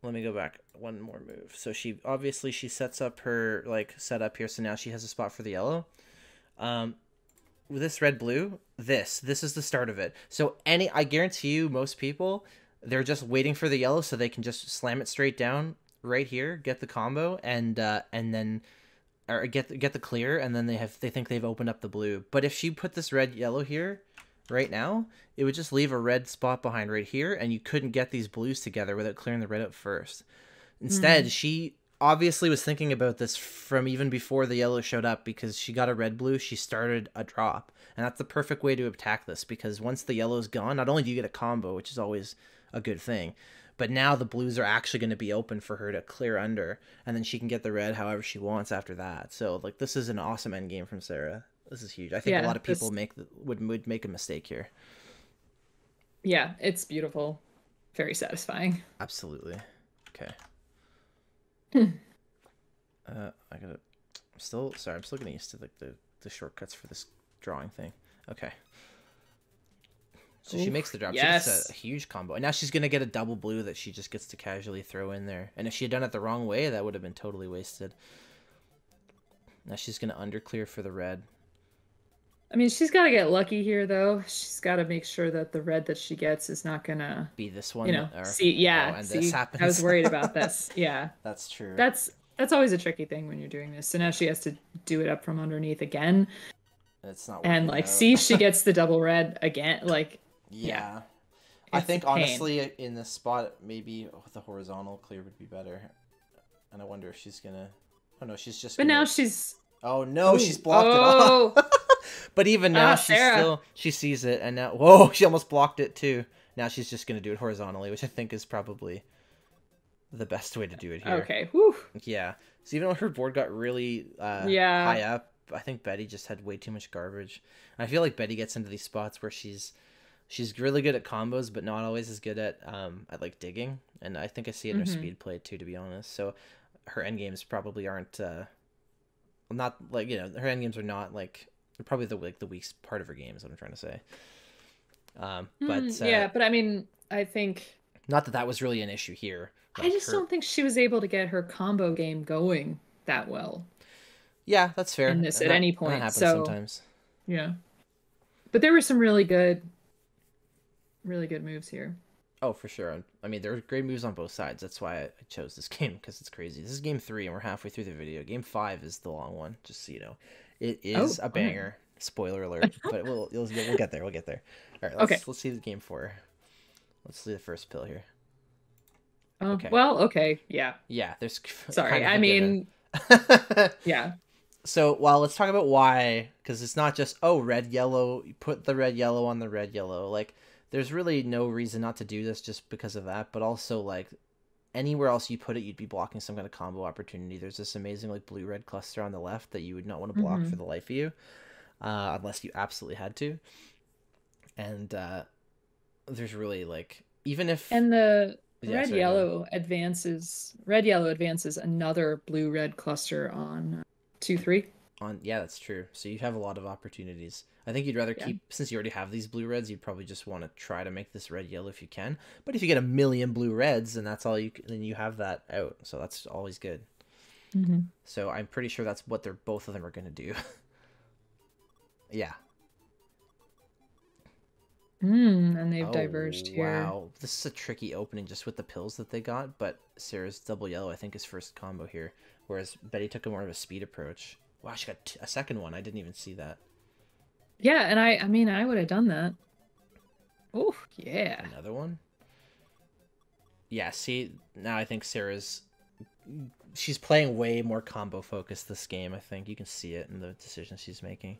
let me go back one more move. So she obviously she sets up her like setup here. So now she has a spot for the yellow. Um, with this red blue, this this is the start of it. So any I guarantee you, most people they're just waiting for the yellow so they can just slam it straight down right here, get the combo, and uh, and then or get get the clear, and then they have they think they've opened up the blue. But if she put this red yellow here right now, it would just leave a red spot behind right here, and you couldn't get these blues together without clearing the red up first. Instead, mm-hmm. she obviously was thinking about this from even before the yellow showed up because she got a red blue, she started a drop. And that's the perfect way to attack this because once the yellow's gone, not only do you get a combo, which is always a good thing, but now the blues are actually going to be open for her to clear under and then she can get the red however she wants after that. So like this is an awesome end game from Sarah. This is huge. I think a lot of people this- make would would make a mistake here. Yeah, it's beautiful. Very satisfying. Absolutely. Okay. uh, I gotta. I'm still sorry. I'm still getting used to like the the shortcuts for this drawing thing. Okay. So she makes the drop. She gets yes. a, a huge combo, and now she's gonna get a double blue that she just gets to casually throw in there. And if she had done it the wrong way, that would have been totally wasted. Now she's gonna underclear for the red. I mean, she's got to get lucky here, though. She's got to make sure that the red that she gets is not gonna, Be this one. you know, or- see. Yeah, oh, see, I was worried about this. Yeah, That's true. that's that's always a tricky thing when you're doing this. So now she has to do it up from underneath again, it's not. and like, out. see, she gets the double red again. Like, Yeah. I It's a think honestly in this spot maybe with the horizontal clear would be better. And I wonder if she's gonna Oh no, she's just but gonna... now she's Oh no, Ooh. she's blocked oh, it off. But even now Ah, Sarah. still she sees it and now whoa, she almost blocked it too. Now she's just gonna do it horizontally, which I think is probably the best way to do it here. okay. Whew. Yeah. So even though her board got really uh, Yeah. high up, I think Betty just had way too much garbage. And I feel like Betty gets into these spots where she's she's really good at combos, but not always as good at um at like digging. And I think I see it in her Mhm. speed play too, to be honest. So her end games probably aren't uh not like you know her end games are not like they're probably the like the weak part of her game is what I'm trying to say. Um, but Mm, uh, yeah, but I mean, I think not that that was really an issue here. I just her- don't think she was able to get her combo game going that well. Yeah, that's fair. in this And at that- any that point, happens so- sometimes. Yeah. But there were some really good really good moves here. Oh, for sure. I mean, there are great moves on both sides. That's why I chose this game because it's crazy. This is game three, and we're halfway through the video. Game five is the long one, just so you know. It oh, is Oh, a banger. Spoiler alert, but we'll, you'll, we'll get there. We'll get there. All right, let's, Okay. let's see the game four. Let's see the first pill here. Oh, Okay. well, okay. Yeah. Yeah, there's. Sorry. kind of I mean, yeah. so well let's talk about why because it's not just oh red yellow put the red yellow on the red yellow like there's really no reason not to do this just because of that but also like anywhere else you put it you'd be blocking some kind of combo opportunity there's this amazing like blue red cluster on the left that you would not want to block Mhm. for the life of you uh, unless you absolutely had to and uh there's really like even if And the Yeah, red sorry, yellow advances red yellow advances another blue red cluster on 2 3. On yeah, that's true. So you have a lot of opportunities. I think you'd rather Yeah. keep since you already have these blue reds. You'd probably just want to try to make this red yellow if you can. But if you get a million blue reds, and that's all you, then you have that out. So that's always good. Mm-hmm. So I'm pretty sure that's what they're both of them are gonna do. yeah. Mm, and they've Oh, diverged here. Wow, this is a tricky opening just with the pills that they got. But Sarah's double yellow, I think, is first combo here, whereas Betty took a more of a speed approach. Wow, she got t- a second one. I didn't even see that. Yeah, and I I mean I would have done that. Oh, yeah. Another one? Yeah, see, now I think Sarah's she's playing way more combo focused this game, I think. You can see it in the decisions she's making.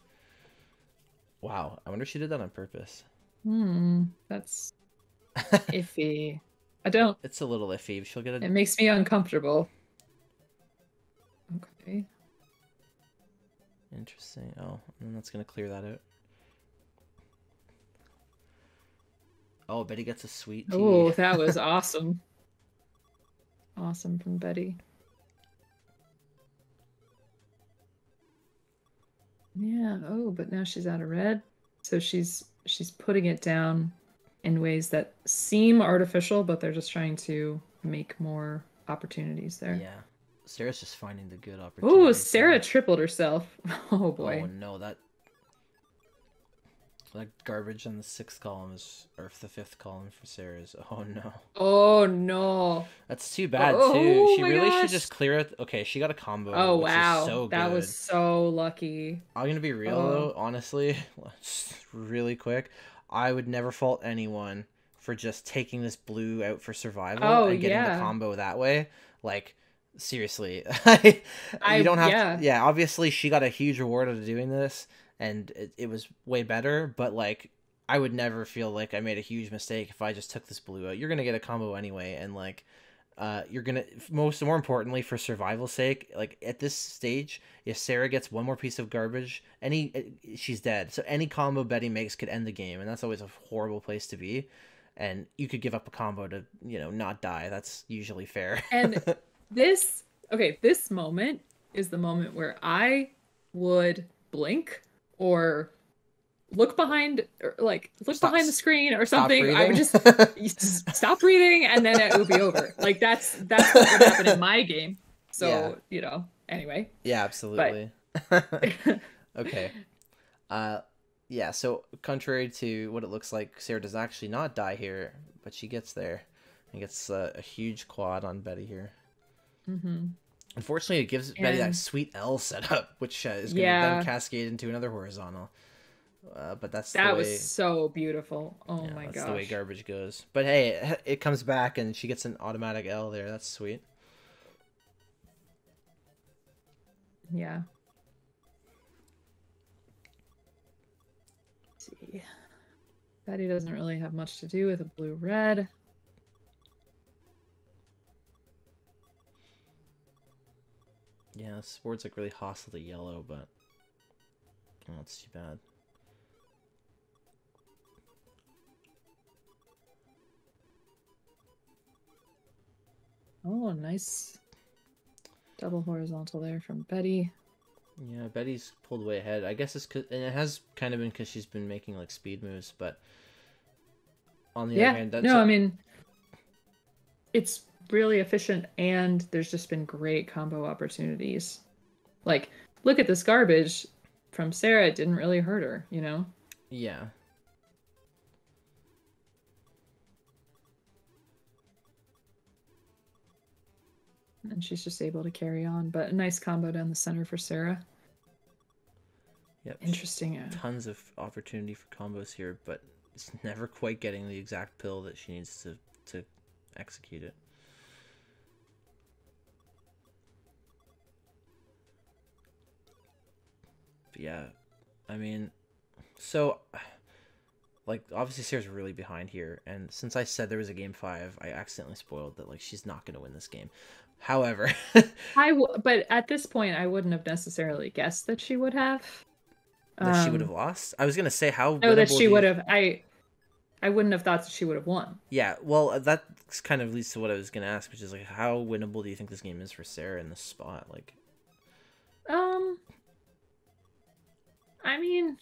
Wow, I wonder if she did that on purpose. Hmm, that's iffy. I don't It's a little iffy. She'll get a it makes me uncomfortable. Okay. Interesting. Oh, and that's gonna clear that out. Oh, Betty gets a sweet tea. Oh, that was awesome. Awesome from Betty. Yeah, oh, but now she's out of red. So she's she's putting it down in ways that seem artificial, but they're just trying to make more opportunities there. Yeah. Sarah's just finding the good opportunities. Oh, here. Sarah tripled herself. Oh, oh boy. Oh no, that that garbage on the sixth column is, or the fifth column for Sarah's. Oh no, Oh no. that's too bad Oh too. She really should just clear it. Okay, she got a combo. Oh wow. so that was so lucky. I'm gonna be real Oh. though, honestly, really quick. I would never fault anyone for just taking this blue out for survival Oh, and getting yeah. the combo that way. Like seriously, I, you don't have yeah. to. Yeah, obviously she got a huge reward out of doing this, and it, it was way better. But like, I would never feel like I made a huge mistake if I just took this blue out. You're gonna get a combo anyway, and like. Uh, you're gonna most more importantly for survival's sake like at this stage if sarah gets one more piece of garbage any eh, she's dead so any combo betty makes could end the game and that's always a horrible place to be and you could give up a combo to you know not die that's usually fair And this okay, this moment is the moment where I would blink or look behind or like look Stop- behind the screen or something. I would just stop breathing and then it would be over. Like that's that's what would happen in my game. So, Yeah. you know, anyway. yeah absolutely okay uh yeah so contrary to what it looks like sarah does actually not die here but she gets there and gets uh, a huge quad on betty here hmm Unfortunately, it gives Betty that sweet L setup, which uh, is going to Yeah. then cascade into another horizontal. Uh, but that's That the way, was so beautiful. Oh yeah, my god, that's gosh. the way garbage goes. But hey, it, it comes back and she gets an automatic L there. That's sweet. Yeah. Let's see. Betty doesn't really have much to do with a blue red. Yeah, this board's like really hostile to yellow, but oh, it's too bad. Oh, nice double horizontal there from Betty. Yeah, Betty's pulled way ahead. I guess it's cause, and it has kind of been because she's been making like speed moves, but on the yeah. other hand, that's no, I mean, it's really efficient, and there's just been great combo opportunities. Like, look at this garbage from Sarah. It didn't really hurt her, you know. yeah. And she's just able to carry on. But a nice combo down the center for Sarah. Yep. Interesting. Tons of opportunity for combos here, but it's never quite getting the exact pill that she needs to to execute it. Yeah, I mean, so like obviously Sarah's really behind here, and since I said there was a game five, I accidentally spoiled that like she's not gonna win this game. However, I w- but at this point, I wouldn't have necessarily guessed that she would have. that she would Um, have lost. I was gonna say how No, that she would have. I, I wouldn't have thought that she would have won. Yeah, well, uh, that kind of leads to what I was gonna ask, which is like, how winnable do you think this game is for Sarah in this spot? Like, Um, I mean,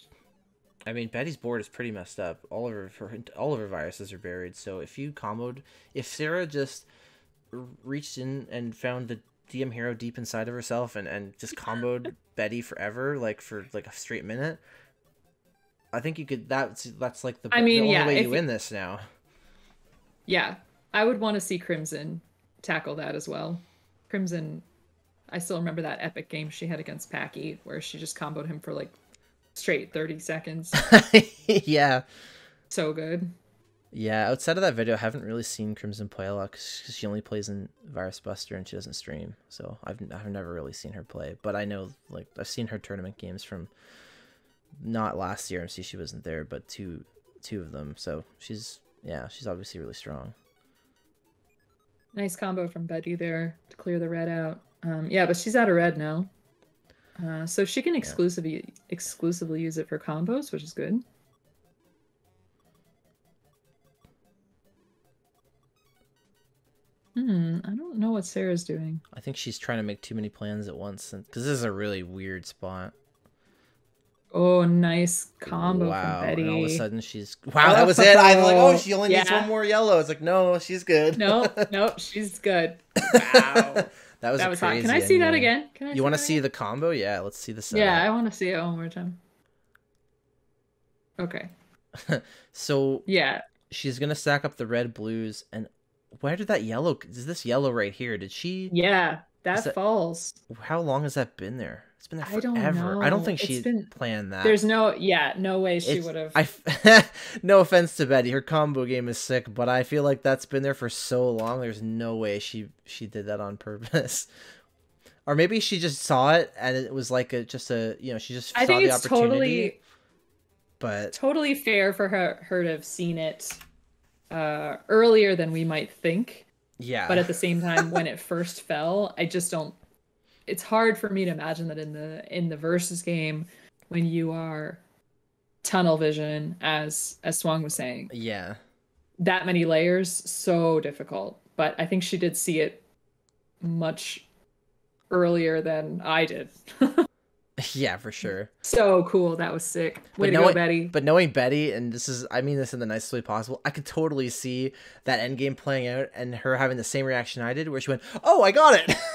I mean, Betty's board is pretty messed up. All of her, her all of her viruses are buried. So if you comboed, if Sarah just reached in and found the DM hero deep inside of herself and and just comboed Betty forever, like for like a straight minute, I think you could. That's that's like the, I mean, the only yeah, way if you you- win this now. yeah, I would want to see Crimson tackle that as well. Crimson, I still remember that epic game she had against Packy, where she just comboed him for like straight thirty seconds. yeah. so good. Yeah, outside of that video, I haven't really seen Crimson play a lot because she only plays in Virus Buster and she doesn't stream. So I've I've never really seen her play, but I know like I've seen her tournament games from not last year. MC she wasn't there, but two two of them. So she's yeah, she's obviously really strong. Nice combo from Betty there to clear the red out. Um, yeah, but she's out of red now. Uh, so she can exclusively exclusively use it for combos, which is good. Hmm, I don't know what Sarah's doing. I think she's trying to make too many plans at once because this is a really weird spot. Oh, nice combo wow! from Betty. And all of a sudden she's wow. That was it. I was like, oh, she only needs one more yellow. It's like no, she's good. no, no, she's good. Wow, that was that was hot. Can I see that again? Can I You want to see the combo? Yeah, let's see the setup. Yeah, I want to see it one more time. Okay. So Yeah. she's gonna stack up the red blues, and where did that yellow? Is this yellow right here? Did she? Yeah. That, that- falls. How long has that been there? It's been there I don't forever. I don't think she been- planned that. There's no, yeah, no way she would have. I no offense to Betty, her combo game is sick, but I feel like that's been there for so long. There's no way she she did that on purpose, or maybe she just saw it and it was like a just a you know she just I saw think the it's opportunity. totally But totally fair for her her to have seen it uh earlier than we might think. yeah, But at the same time, when it first fell, I just don't. It's hard for me to imagine that in the in the versus game, when you are tunnel vision, as as Swang was saying, yeah, that many layers, so difficult. But I think she did see it much earlier than I did. yeah, for sure. so cool. That was sick. Way But to go, knowing- Betty. But knowing Betty, and this is, I mean this in the nicest way possible, I could totally see that end game playing out and her having the same reaction I did, where she went, "Oh, I got it."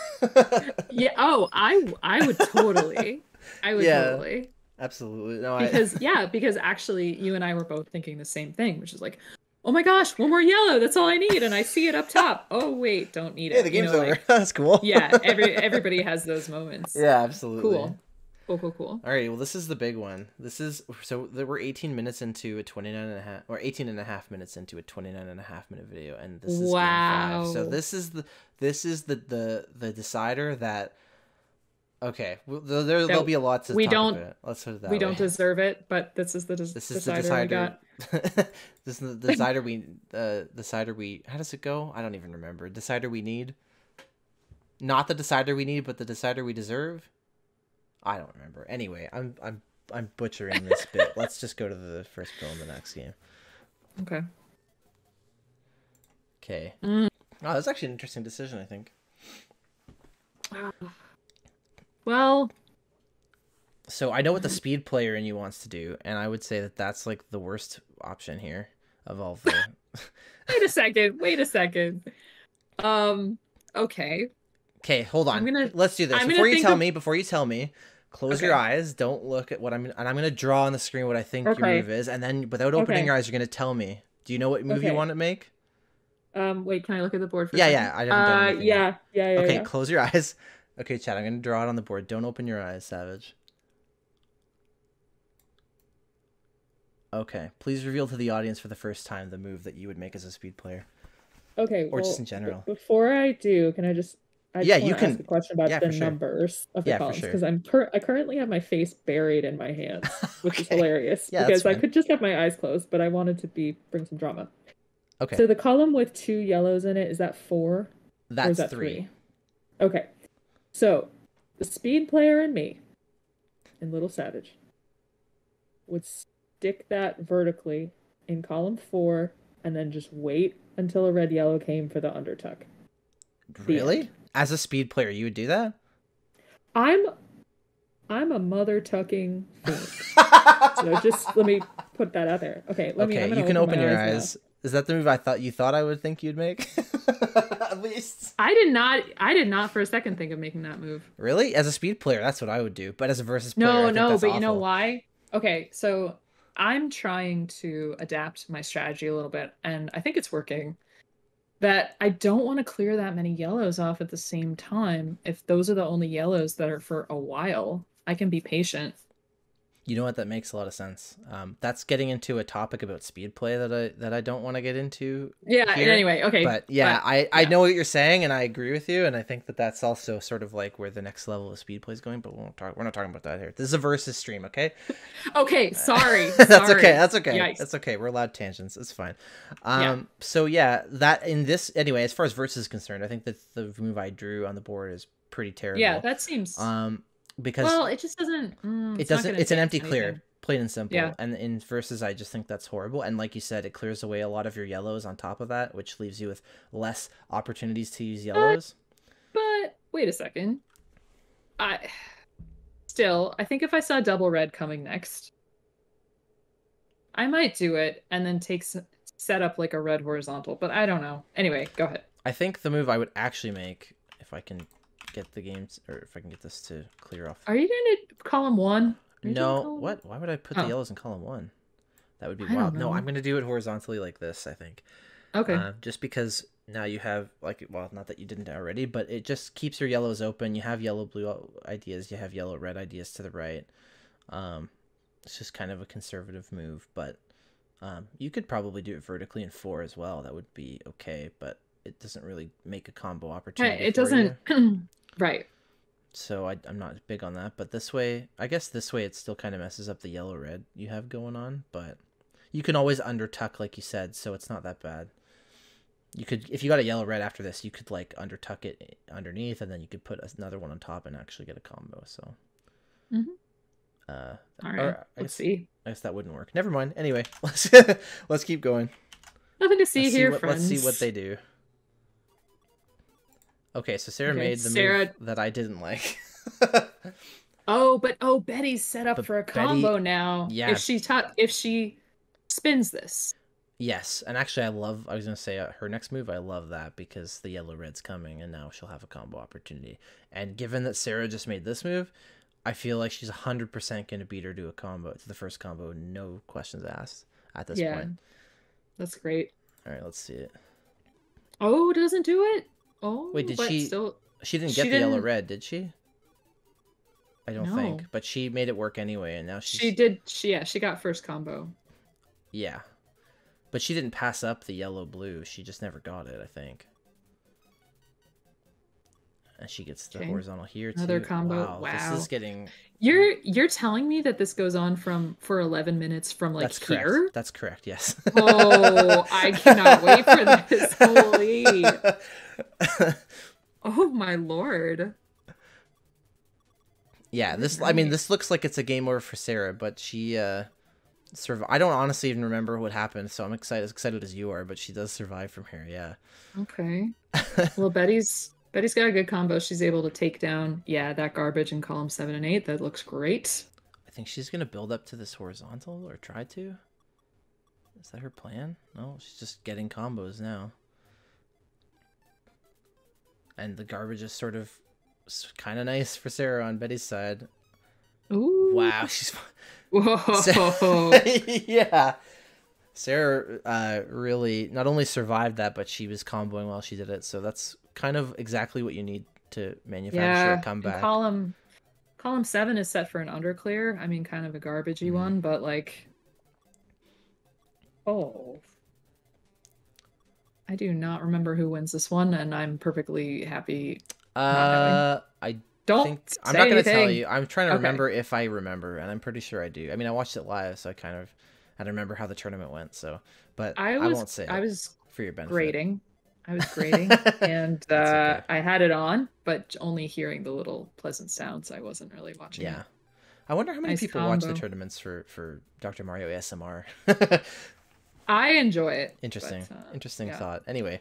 Yeah. Oh, I I would totally. I would Yeah. totally. Absolutely, no, I. Because yeah, because actually you and I were both thinking the same thing, which is like, oh my gosh, one more yellow. That's all I need, and I see it up top. Oh wait, don't need it. yeah, the You game's know, over. like- That's cool. yeah. Every everybody has those moments. yeah, absolutely. Cool. Cool. Cool. Cool. All right, well, this is the big one. This is so that we're 18 minutes into a 29 and a half or 18 and a half minutes into a 29 and a half minute video and this is five. So this is the this is the the the decider that Okay, well, there, there, will be a lot to we talk don't- about. Let's put it that we way. don't deserve it, but this is the des- this is the decider, we got. this is the decider we uh decider we how does it go? I don't even remember. Decider we need. Not the decider we need, but the decider we deserve. I don't remember. Anyway, I'm I'm I'm butchering this bit. Let's just go to the first bill in the next game. Okay. Okay. Mm. Oh, that's actually an interesting decision. I think. Well, So I know what the speed player in you wants to do, and I would say that that's like the worst option here. evolve there. wait a second. Wait a second. Um. Okay. Okay, hold on. I'm gonna- Let's do this. Before you tell of- me, before you tell me, close your eyes. Don't look at what I'm and I'm gonna draw on the screen what I think your move is, and then without opening Okay. your eyes, you're gonna tell me. Do you know what move you want to make? Um. Wait. Can I look at the board for? Yeah, yeah, I haven't done Uh. anything Yeah. Yeah. Yeah. okay, yeah. close your eyes. Okay, Chad, I'm gonna draw it on the board. Don't open your eyes, Savage. Okay, please reveal to the audience for the first time the move that you would make as a speed player. Okay. Or just in general. Before I do, can I just? I Yeah, you can- Ask a question about yeah, the sure. numbers of the Yeah, columns sure. because I'm cur- I currently have my face buried in my hands, which is hilarious Yeah, because I could just have my eyes closed, but I wanted to be bring some drama. Okay, So the column with two yellows in it is that four or is that's that three. three? Okay. So the speed player and me and Little Savage would stick that vertically in column four and then just wait until a red yellow came for the undertuck. Really? end. As a speed player, you would do that? I'm I'm a mother tucking so just let me put that out there. Okay, let me okay, gonna you can open, my your now. eyes. Is that the move I thought you thought I would think you'd make? At least. I did not I did not for a second think of making that move. Really? As a speed player, that's what I would do. But as a versus player, I No, no, but you know why? Okay, so I'm trying to adapt my strategy a little bit, and I think it's working. That I don't want to clear that many yellows off at the same time. If those are the only yellows that are for a while, I can be patient. You know what? That makes a lot of sense. Um, that's getting into a topic about speed play that I that I don't want to get into. Yeah. Here, anyway, okay. But yeah, but- I, I know what you're saying, and I agree with you, and I think that that's also sort of like where the next level of speed play is going. But we won't talk. We're not talking about that here. This is a versus stream, okay? Okay, sorry. that's sorry. okay. That's okay. Yikes. That's okay. We're allowed tangents. It's fine. Um, Yeah. So yeah, that in this anyway, as far as versus is concerned, I think that the move I drew on the board is pretty terrible. Yeah, that seems. um because well, it just doesn't. mm, it doesn't. It's an empty clear, anything. plain and simple. Yeah. And in versus, I just think that's horrible. And like you said, it clears away a lot of your yellows on top of that, which leaves you with less opportunities to use yellows. But wait a second. I still, I think if I saw double red coming next, I might do it and then take set up like a red horizontal. But I don't know. Anyway, go ahead. I think the move I would actually make if I can get the games or if I can get this to clear off. Are you going to column one? No, column what? Why would I put Oh. the yellows in column one? That would be I wild. No. I'm gonna do it horizontally like this. I think. Okay. Uh, just because now you have like well, not that you didn't already, but it just keeps your yellows open. You have yellow blue ideas. You have yellow red ideas to the right. Um, it's just kind of a conservative move, but um, you could probably do it vertically in four as well. That would be okay, but it doesn't really make a combo opportunity. Hey, it doesn't. right. So I, I'm not big on that, but this way, I guess this way it still kind of messes up the yellow red you have going on, but you can always undertuck like you said, so it's not that bad. You could, if you got a yellow red after this, you could like undertuck it underneath, and then you could put another one on top and actually get a combo. So, Mhm. uh, All or. I Let's guess, see. I guess that wouldn't work. Never mind. Anyway, let's let's keep going. Nothing to see let's here, what, friends. Let's see what they do. Okay, so Sarah Okay, made the Sarah- move that I didn't like. Oh, but oh, Betty's set up But for a Betty- combo now. yeah. If she ta- if she spins this. Yes, and actually, I love. I was gonna say uh, her next move. I love that because the yellow red's coming, and now she'll have a combo opportunity. And given that Sarah just made this move, I feel like she's hundred percent gonna beat her to a combo to the first combo, no questions asked at this yeah. point. That's great. All right, let's see it. Oh, it doesn't do it. Oh, Wait, did oh, but she- Still, She didn't She get the yellow didn't- red, did she? I don't No. think, but she made it work anyway, and now she's she did. She yeah, she got first combo. yeah, but she didn't pass up the yellow blue. She just never got it, I think. And she gets the Okay. horizontal here Another too. combo. Wow, Wow. this is getting You're you're telling me that this goes on from for 11 minutes from like that's correct. here? That's correct. Yes. Oh, I cannot wait for this. Holy. Oh my lord. yeah, this. I mean, this looks like it's a game over for Sarah, but she uh, surv- I don't honestly even remember what happened, so I'm excited, as excited as you are. But she does survive from here. Yeah. Okay. Well, Betty's Betty's got a good combo. She's able to take down yeah, that garbage in column 7 and 8. That looks great. I think she's gonna build up to this horizontal or try to. Is that her plan? No, she's just getting combos now. And the garbage is sort of kind of nice for Sarah on Betty's side. Ooh. Wow, she's Whoa. yeah. Sarah uh, really not only survived that, but she was comboing while she did it. So that's kind of exactly what you need to manufacture yeah. a comeback. Column column seven is set for an underclear. I mean, kind of a garbagey Mhm. one, but like, oh, I do not remember who wins this one, and I'm perfectly happy. uh, I Don't think I'm not gonna tell you. I'm trying to Okay. remember if I remember, and I'm pretty sure I do. I mean, I watched it live, so I kind of I don't remember how the tournament went. So, but I I, won't say I was for your benefit. grading. I was grading, and uh, okay. I had it on, but only hearing the little pleasant sounds. I wasn't really watching. Yeah. it. I wonder how many Nice people watch the tournaments for for Dr. Mario ASMR. I enjoy it. Interesting. but, uh, Interesting yeah. thought. Anyway,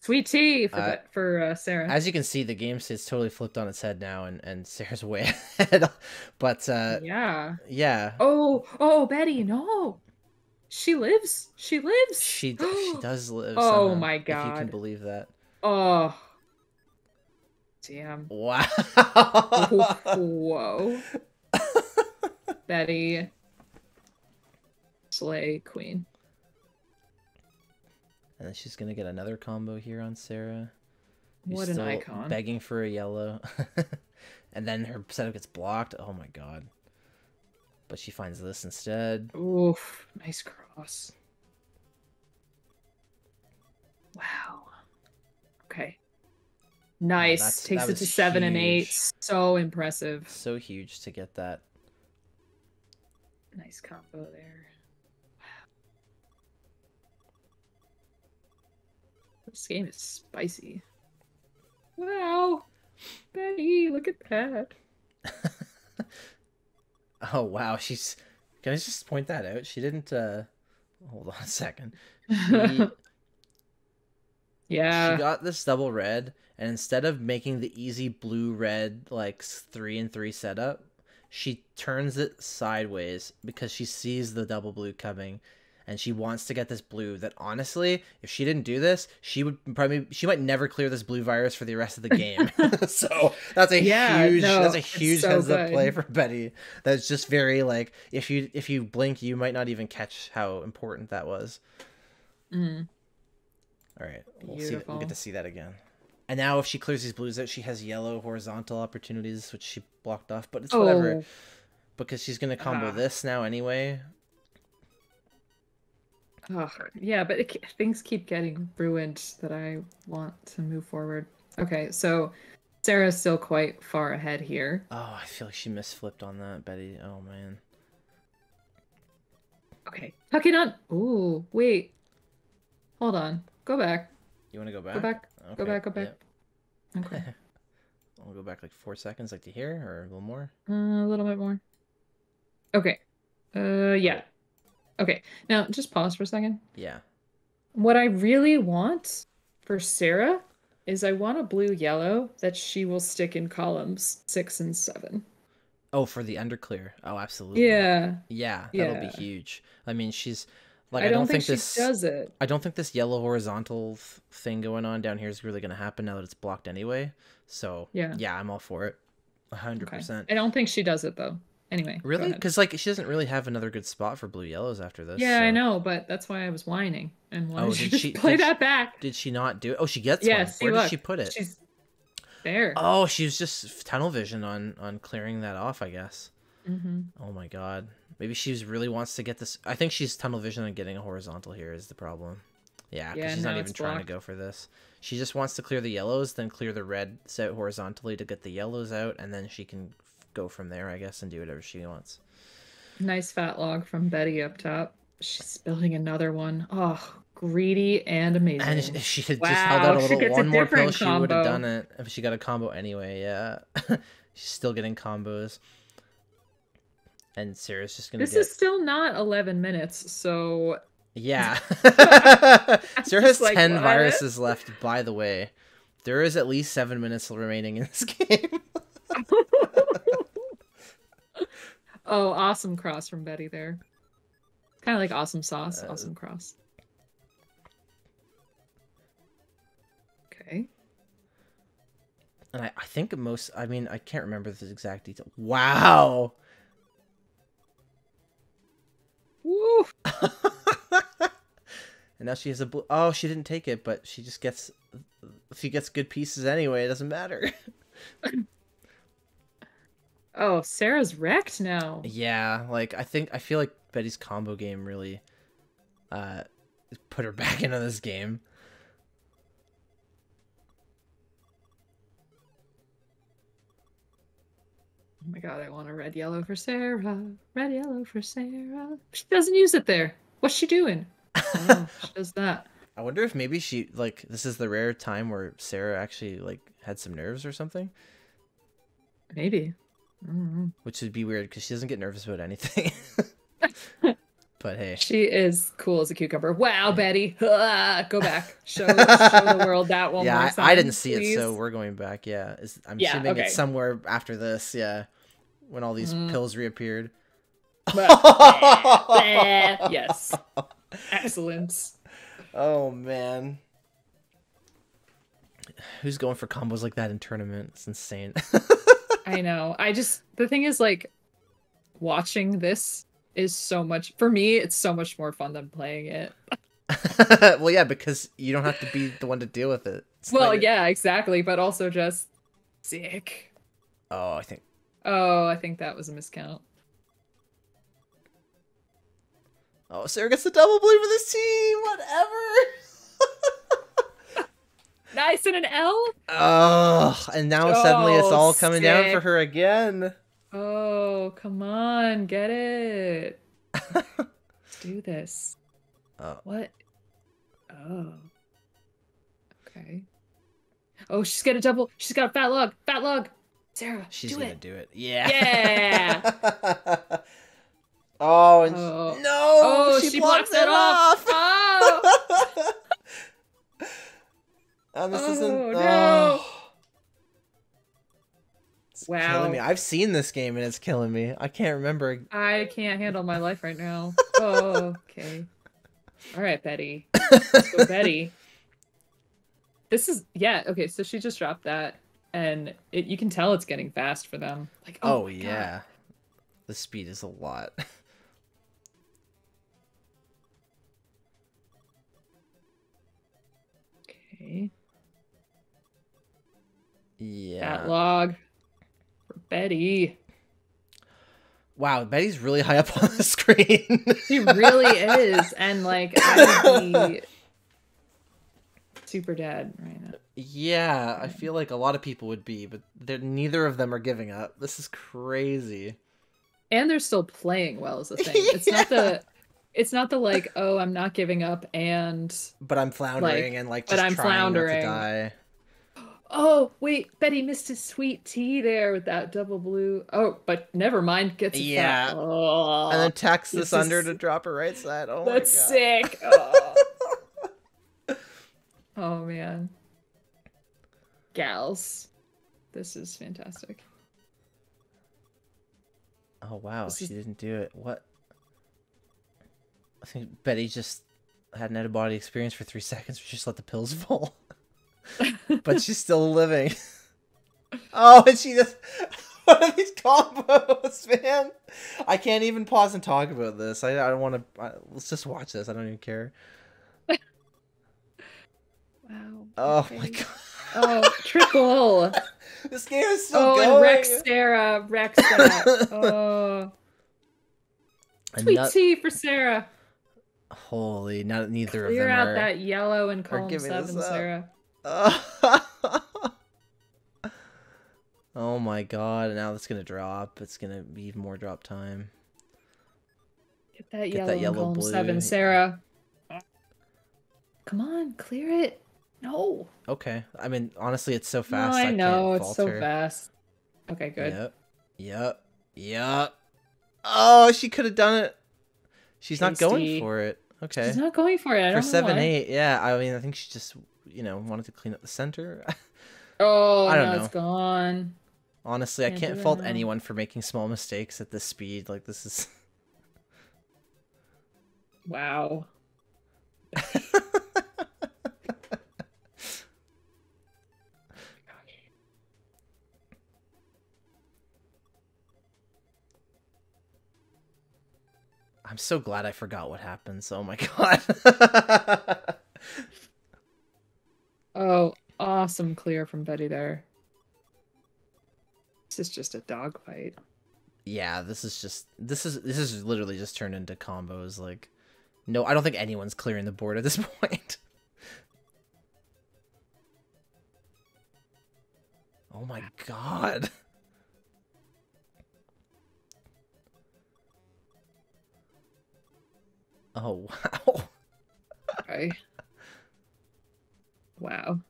Sweet tea for Uh, that for uh, Sarah. as you can see, the game state's totally flipped on its head now, and and Sarah's way ahead. but uh, yeah. yeah, Oh, oh, Betty, no. She lives. She lives. she she does live. Oh somehow, my If you can believe that. Oh. Damn. Wow. Whoa. Betty. Slay Queen. and then she's gonna get another combo here on Sarah. who's What an icon. Begging for a yellow, and then her setup gets blocked. Oh my god. But she finds this instead. Oof. Nice cross. Wow. Okay. Nice. Takes it to seven and eight. So impressive. So huge to get that. Nice combo there. Wow. This game is spicy. Wow. Betty, look at that. Oh wow, she's. Can I just point that out? She didn't. uh Hold on a second. She, yeah. she got this double red, and instead of making the easy blue red like three and three setup, she turns it sideways because she sees the double blue coming, and she wants to get this blue. That honestly, if she didn't do this, she would probably she might never clear this blue virus for the rest of the game. so that's a Yeah, huge no, that's a huge so heads up play for Betty. That's just very like if you if you blink, you might not even catch how important that was. Mm. All right, we'll see. That, we'll get to see that again. And now, if she clears these blues out, she has yellow horizontal opportunities, which she blocked off. But it's whatever Oh, because she's gonna combo Ah. this now anyway. Ugh. yeah, but it, things keep getting ruined that I want to move forward. Okay, so Sarah's still quite far ahead here. Oh, I feel like she misflipped on that, Betty. Oh man. Okay, tuck it on. Ooh, wait. Hold on. Go back. You want to go back? Go back. Okay. Go back. Go back. yep. Okay. I'll go back like four seconds, like to here, or a little more. Uh, a little bit more. Okay. Uh, yeah. Okay. Now, just pause for a second. Yeah. What I really want for Sarah is I want a blue yellow that she will stick in columns six and seven. Oh, for the underclear. Oh, absolutely. Yeah. Yeah, that'll Yeah. be huge. I mean, she's like, I, I, don't, don't think, this. does it. I don't think this yellow horizontal thing going on down here is really going to happen now that it's blocked anyway. So Yeah. yeah, I'm all for it. A hundred Okay. percent. I don't think she does it though. Anyway. Really? Because like she doesn't really have another good spot for blue yellows after this. Yeah, I know, but that's why I was whining and wanted Oh, to did she- play did she- that back. Did she not do it? Oh, she gets Yeah, one. see, Where did she put it? She's there. Oh, she was just tunnel vision on on clearing that off. I guess. hmm Oh my god. Maybe she's really wants to get this. I think she's tunnel vision on getting a horizontal here is the problem. Yeah, because Yeah, she's not even trying blocked. to go for this. She just wants to clear the yellows, then clear the reds out horizontally to get the yellows out, and then she can go from there, I guess, and do whatever she wants. Nice fat log from Betty up top. She's building another one. Oh, greedy and amazing. And if she had just held out a little gets a one more pill, different she would have done it. If she got a combo anyway, yeah. she's still getting combos. And Sarah's just gonna this get is still not 11 minutes, so Yeah. Sarah has like, 10 what? viruses left, by the way. There is at least seven minutes remaining in this game. Oh, awesome cross from Betty there. Kind of like awesome sauce, Uh, awesome cross. Okay. And I, I think most, I mean, I can't remember the exact detail. Wow. Woo! and now she has a blue. Oh, she didn't take it, but she just gets. She gets good pieces anyway. It doesn't matter. Oh, Sarah's wrecked now. yeah, like I think I feel like Betty's combo game really, uh, put her back into this game. Oh my god, I want a red yellow for Sarah. Red yellow for Sarah. She doesn't use it there. What's she doing? Oh, she does that. I wonder if maybe she like this is the rare time where Sarah actually like had some nerves or something, Maybe. Don't which would be weird because she doesn't get nervous about anything. but hey, She is cool as a cucumber. Wow, Betty. Ah, go back. Show, show the world that one yeah, time. I didn't see please. it, so we're going back. Yeah, Is- I'm Yeah, assuming okay. it's somewhere after this. Yeah, when all these Mm. pills reappeared. Yes. Excellent. Oh man. Who's going for combos like that in tournament? It's insane. I know. I just the thing is like watching this is so much for me it's so much more fun than playing it. well, yeah, because you don't have to be the one to deal with it. It's well, like- yeah, exactly, but also just sick. Oh, I think. Oh, I think that was a miscount. Oh, Sarah gets the double blue for this team. Whatever. Nice and an L? Oh, and now suddenly it's Oh, all coming down for her again. Oh, come on, get it. Let's do this. Oh. What? Oh. Okay. Oh, she's got a double. She's got a fat log. Fat log. Sarah, She's do gonna it. do it. Yeah. Yeah. oh, and Oh. no! Oh, she, she blocks, blocks it it off. Oh. And this Oh, isn't. no. Oh. It's Wow. killing me. I've seen this game and it's killing me. I can't remember. I can't handle my life right now. Oh, okay. All right, Betty. Let's Betty. This is yeah, okay, so she just dropped that and it, you can tell it's getting fast for them. Like Oh, oh God. yeah, the speed is a lot. yeah. That log for Betty. Wow, Betty's really high up on the screen. She really is. And like I would be super dead right now. yeah, I feel like a lot of people would be, but they're, neither of them are giving up. This is crazy. And they're still playing well is the thing. It's not the it's not the like, oh, I'm not giving up and But I'm floundering and like but I'm floundering. Not to die. Oh, wait, Betty missed his sweet tea there with that double blue. Oh, but never mind. Gets it Yeah. Oh, and then oh, tacks this, under is- to drop her right side. Oh that's my god. sick. Oh. oh, man. Gals. This is fantastic. Oh wow, This she is- didn't do it. What? I think Betty just had an out of body experience for three seconds. She just let the pills fall, but she's still living. oh, and she just what are these combos, man? I can't even pause and talk about this. I, I don't want to. Let's just watch this. I don't even care. Wow. Oh my god, Oh, triple. this game is still oh, going. and Rex Sarah. Rex that. Oh. Sweet Ano- tea for Sarah. Holy, not neither Clear of them Clear out are. that yellow and column seven, up. Sarah. oh my god, now it's gonna drop. It's gonna be even more drop time. Get that Get yellow, that yellow blue. seven, Sarah. Come on, clear it. No. Okay. I mean, honestly, it's so fast. no, I, I know it's so fast. Okay, good. Yep. Yep. Yep. Oh, she could have done it. She's not going for it. Okay. She's not going for it. I For don't know seven why. eight, yeah. I mean, I think she just, you know, wanted to clean up the center. Oh, I don't no, know. it's gone. Honestly, I Can't can't fault anyone for making small mistakes at this speed. Like this is. Wow. I'm so glad I forgot what happens. Oh my god. Oh, awesome clear from Betty there. This is just a dogfight. Yeah, this is just this is this is literally just turned into combos like no, I don't think anyone's clearing the board at this point. oh my god. Oh wow. Okay. Wow.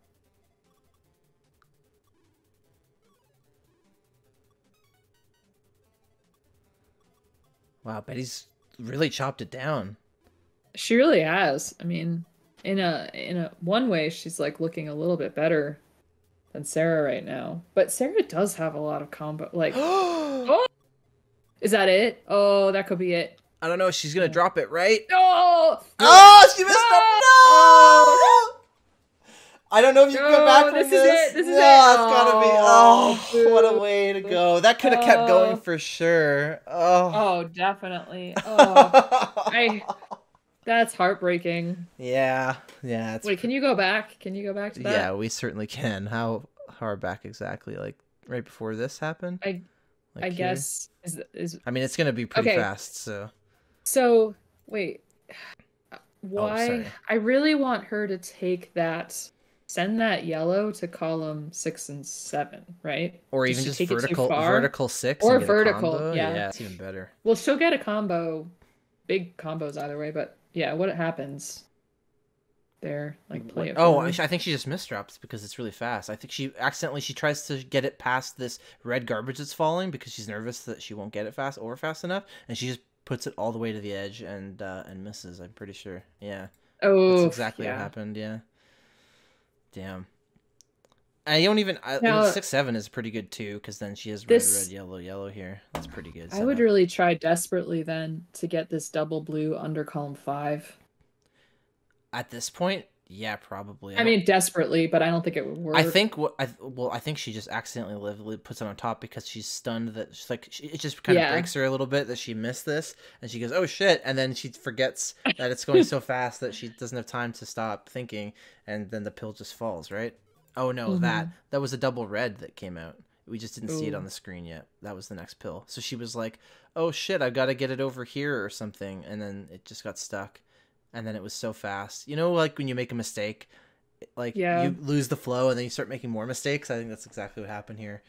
Wow, Betty's really chopped it down. She really has. I mean, in a in a one way, she's like looking a little bit better than Sarah right now. But Sarah does have a lot of combo. Like, oh, is that it? Oh, that could be it. I don't know. She's gonna drop it, right? No. Oh, she missed no! it. No. Oh, I don't know if you can go back from this. This is it. This is no, it. it's gotta be. Oh, Oh, what a way to go. That could have kept going Oh. for sure. Oh. Oh, definitely. Oh, I. That's heartbreaking. yeah, yeah. Wait, can you go back? Can you go back to that? Yeah, we certainly can. How far back exactly? Like right before this happened? I Like I here? guess is is I mean, it's gonna be pretty Okay. fast. So so. Wait, oh, why? Oh. I really want her to take that, send that yellow to column six and seven, right? or Does even just take it too vertical vertical six Or and get a vertical, yeah. yeah, it's even better. Well, she'll get a combo, big combos either way. But yeah, what happens there? Like play it. Oh, I, think she just misdrops because it's really fast. I think she accidentally she tries to get it past this red garbage that's falling because she's nervous that she won't get it fast or fast enough, and she just puts it all the way to the edge and uh, and misses. I'm pretty sure. Yeah, oh, that's exactly yeah. what happened. Yeah. Damn. I don't even. I, Now- six seven is pretty good too because then she has red, This- red, yellow, yellow here. That's pretty good. I would really try desperately then to get this double blue under column five. At this point, yeah, probably. I don't- mean, desperately, but I don't think it would work. I think what I well, I think she just accidentally literally puts it on top because she's stunned that she's like she, it just kind of Yeah. breaks her a little bit that she missed this and she goes oh shit and then she forgets that it's going so fast that she doesn't have time to stop thinking and then the pill just falls right oh no that that was a double red that came out we just didn't see it Mm-hmm. On the screen yet that was the next pill so she was like oh shit I've got to get it over here or something and then it just got stuck and then it was so fast you know like when you make a mistake like Yeah. you lose the flow and then you start making more mistakes. I think that's exactly what happened here.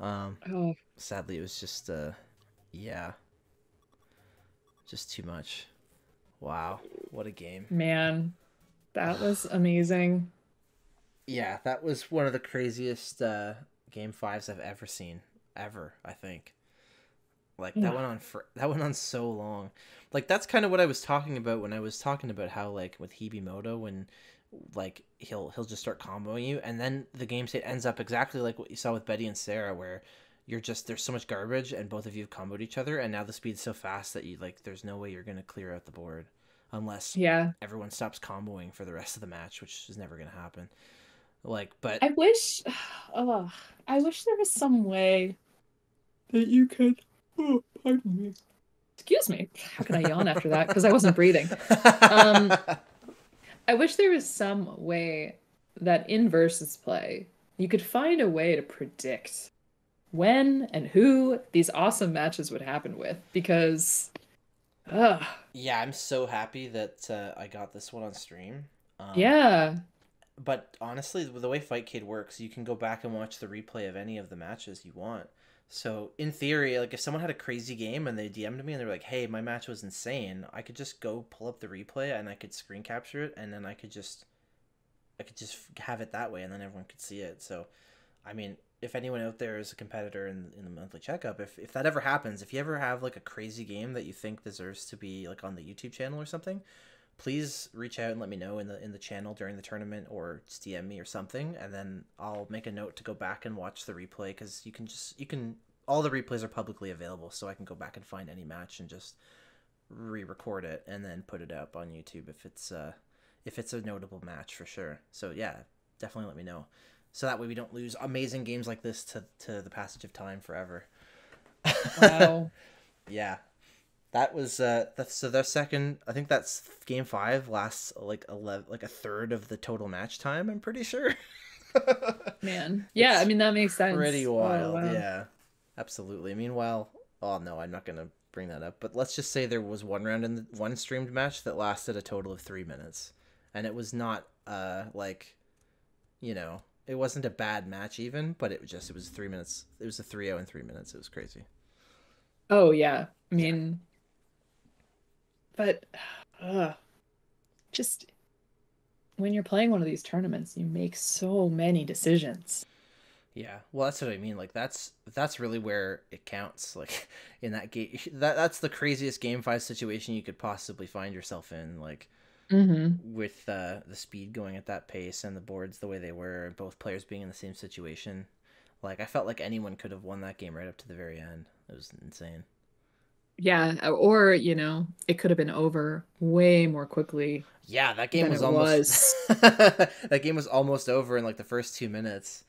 Um, Oh, sadly, it was just uh, yeah, just too much. Wow, what a game! man, that was amazing. Yeah, that was one of the craziest uh, game fives I've ever seen, ever. I think. Like that Yeah. went on for that went on so long. Like that's kind of what I was talking about when I was talking about how like with Hibimoto when like he'll he'll just start comboing you and then the game state ends up exactly like what you saw with Betty and Sarah where you're just there's so much garbage and both of you have comboed each other and now the speed's so fast that you like there's no way you're gonna clear out the board unless Yeah, everyone stops comboing for the rest of the match, which is never gonna happen. Like, but I wish. Oh, I wish there was some way that you could. Oh, pardon me. Excuse me. How can I yawn after that? Because I wasn't breathing. Um, I wish there was some way that in versus play you could find a way to predict when and who these awesome matches would happen with because ugh, yeah, I'm so happy that uh, I got this one on stream. Um, yeah but honestly, with the way Fightcade works, you can go back and watch the replay of any of the matches you want. So in theory, like if someone had a crazy game and they DM'd me and they were like, "Hey, my match was insane," I could just go pull up the replay and I could screen capture it, and then I could just, I could just have it that way, and then everyone could see it. So, I mean, if anyone out there is a competitor in in the monthly checkup, if if that ever happens, if you ever have like a crazy game that you think deserves to be like on the YouTube channel or something, please reach out and let me know in the in the channel during the tournament or just DM me or something, and then I'll make a note to go back and watch the replay because you can just you can all the replays are publicly available, so I can go back and find any match and just re-record it and then put it up on YouTube if it's uh if it's a notable match for sure. So yeah, definitely let me know. So that way we don't lose amazing games like this to to the passage of time forever. Wow. Yeah. That was uh that's so their second I think that's game 5 lasts like 11 like a third of the total match time, I'm pretty sure. Man. Yeah, It's I mean that makes sense. Pretty Oh, wild, wow. yeah. Absolutely. Meanwhile, oh no, I'm not gonna bring that up. But let's just say there was one round in the one streamed match that lasted a total of three minutes, and it was not uh like, you know, it wasn't a bad match even, but it was just it was three minutes. It was a 3-0 in three minutes. It was crazy. Oh yeah. I mean but uh, just when you're playing one of these tournaments, you make so many decisions. Yeah, well, that's what I mean. Like that's that's really where it counts. Like in that game, that that's the craziest game five situation you could possibly find yourself in. Like Mm-hmm. with uh, the speed going at that pace and the boards the way they were, and both players being in the same situation. Like I felt like anyone could have won that game right up to the very end. It was insane. Yeah, or you know, it could have been over way more quickly. Yeah, that game was almost that game was almost over in like the first two minutes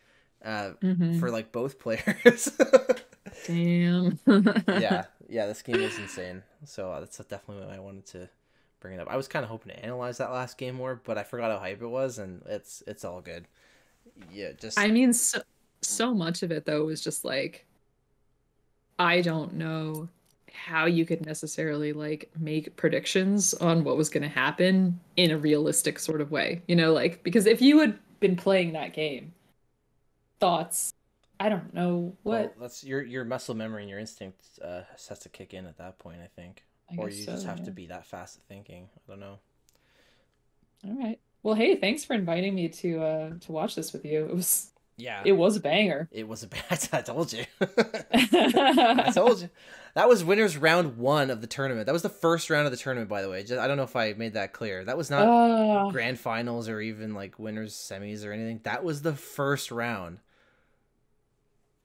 uh, Mhm. for like both players. Damn. yeah, yeah, this game was insane. So uh, that's definitely what I wanted to bring it up. I was kind of hoping to analyze that last game more, but I forgot how hype it was, and it's it's all good. Yeah, just I mean, so, so much of it though was just like, I don't know how you could necessarily like make predictions on what was going to happen in a realistic sort of way. You know, like because if you had been playing that game, thoughts, I don't know what. well, that's your your muscle memory and your instinct uh, has to kick in at that point. I think, I or you so, just have yeah. to be that fast at thinking. I don't know. All right. Well, hey, thanks for inviting me to uh to watch this with you. It was Yeah, it was a banger. it was a banger. I told you. I told you. That was winners round one of the tournament. That was the first round of the tournament, by the way. Just, I don't know if I made that clear. That was not Oh, grand finals or even like winners semis or anything. That was the first round.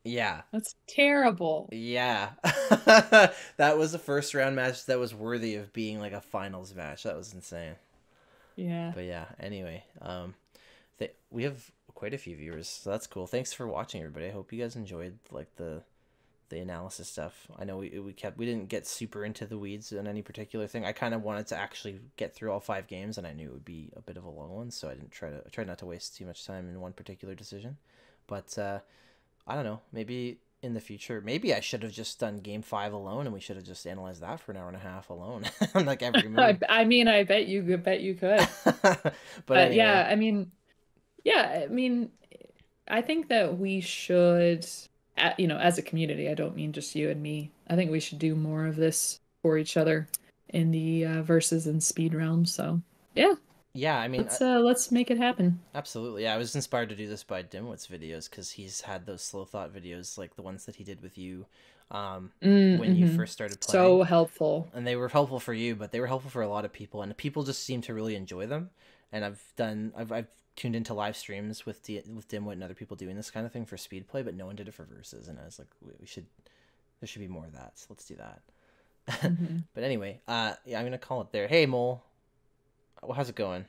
Yeah. that's terrible. Yeah. that was the first round match that was worthy of being like a finals match. That was insane. Yeah. But yeah, anyway, um th- we have quite a few viewers, so that's cool. Thanks for watching everybody. I hope you guys enjoyed like the the analysis stuff. I know we we kept we didn't get super into the weeds on any particular thing. I kind of wanted to actually get through all five games and I knew it would be a bit of a long one, so I didn't try to I tried not to waste too much time in one particular decision. But uh I don't know, maybe in the future, maybe I should have just done game 5 alone and we should have just analyzed that for an hour and a half alone. like every. I, I mean, I bet you could bet you could. but But anyway. yeah, I mean, yeah, I mean, I think that we should, you know, as a community, I don't mean just you and me. I think we should do more of this for each other in the uh, versus and speed realm. So yeah, Yeah, I mean, let's uh, let's make it happen. absolutely. Yeah, I was inspired to do this by Dimwit's videos because he's had those slow thought videos, like the ones that he did with you, um, Mm, when you mhm. first started playing. so helpful. and they were helpful for you, but they were helpful for a lot of people, and people just seem to really enjoy them. And I've done, I've, I've tuned into live streams with D, with Dimwit and other people doing this kind of thing for speed play, but no one did it for versus, and I was like, we, we should, there should be more of that. So let's do that. Mhm. But anyway, uh, yeah, I'm gonna call it there. Hey, Mole, well, how's it going?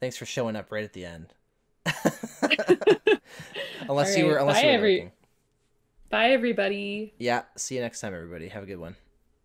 Thanks for showing up right at the end. unless you were, unless bye, you were every-. Bye, everybody. Yeah. See you next time, everybody. Have a good one.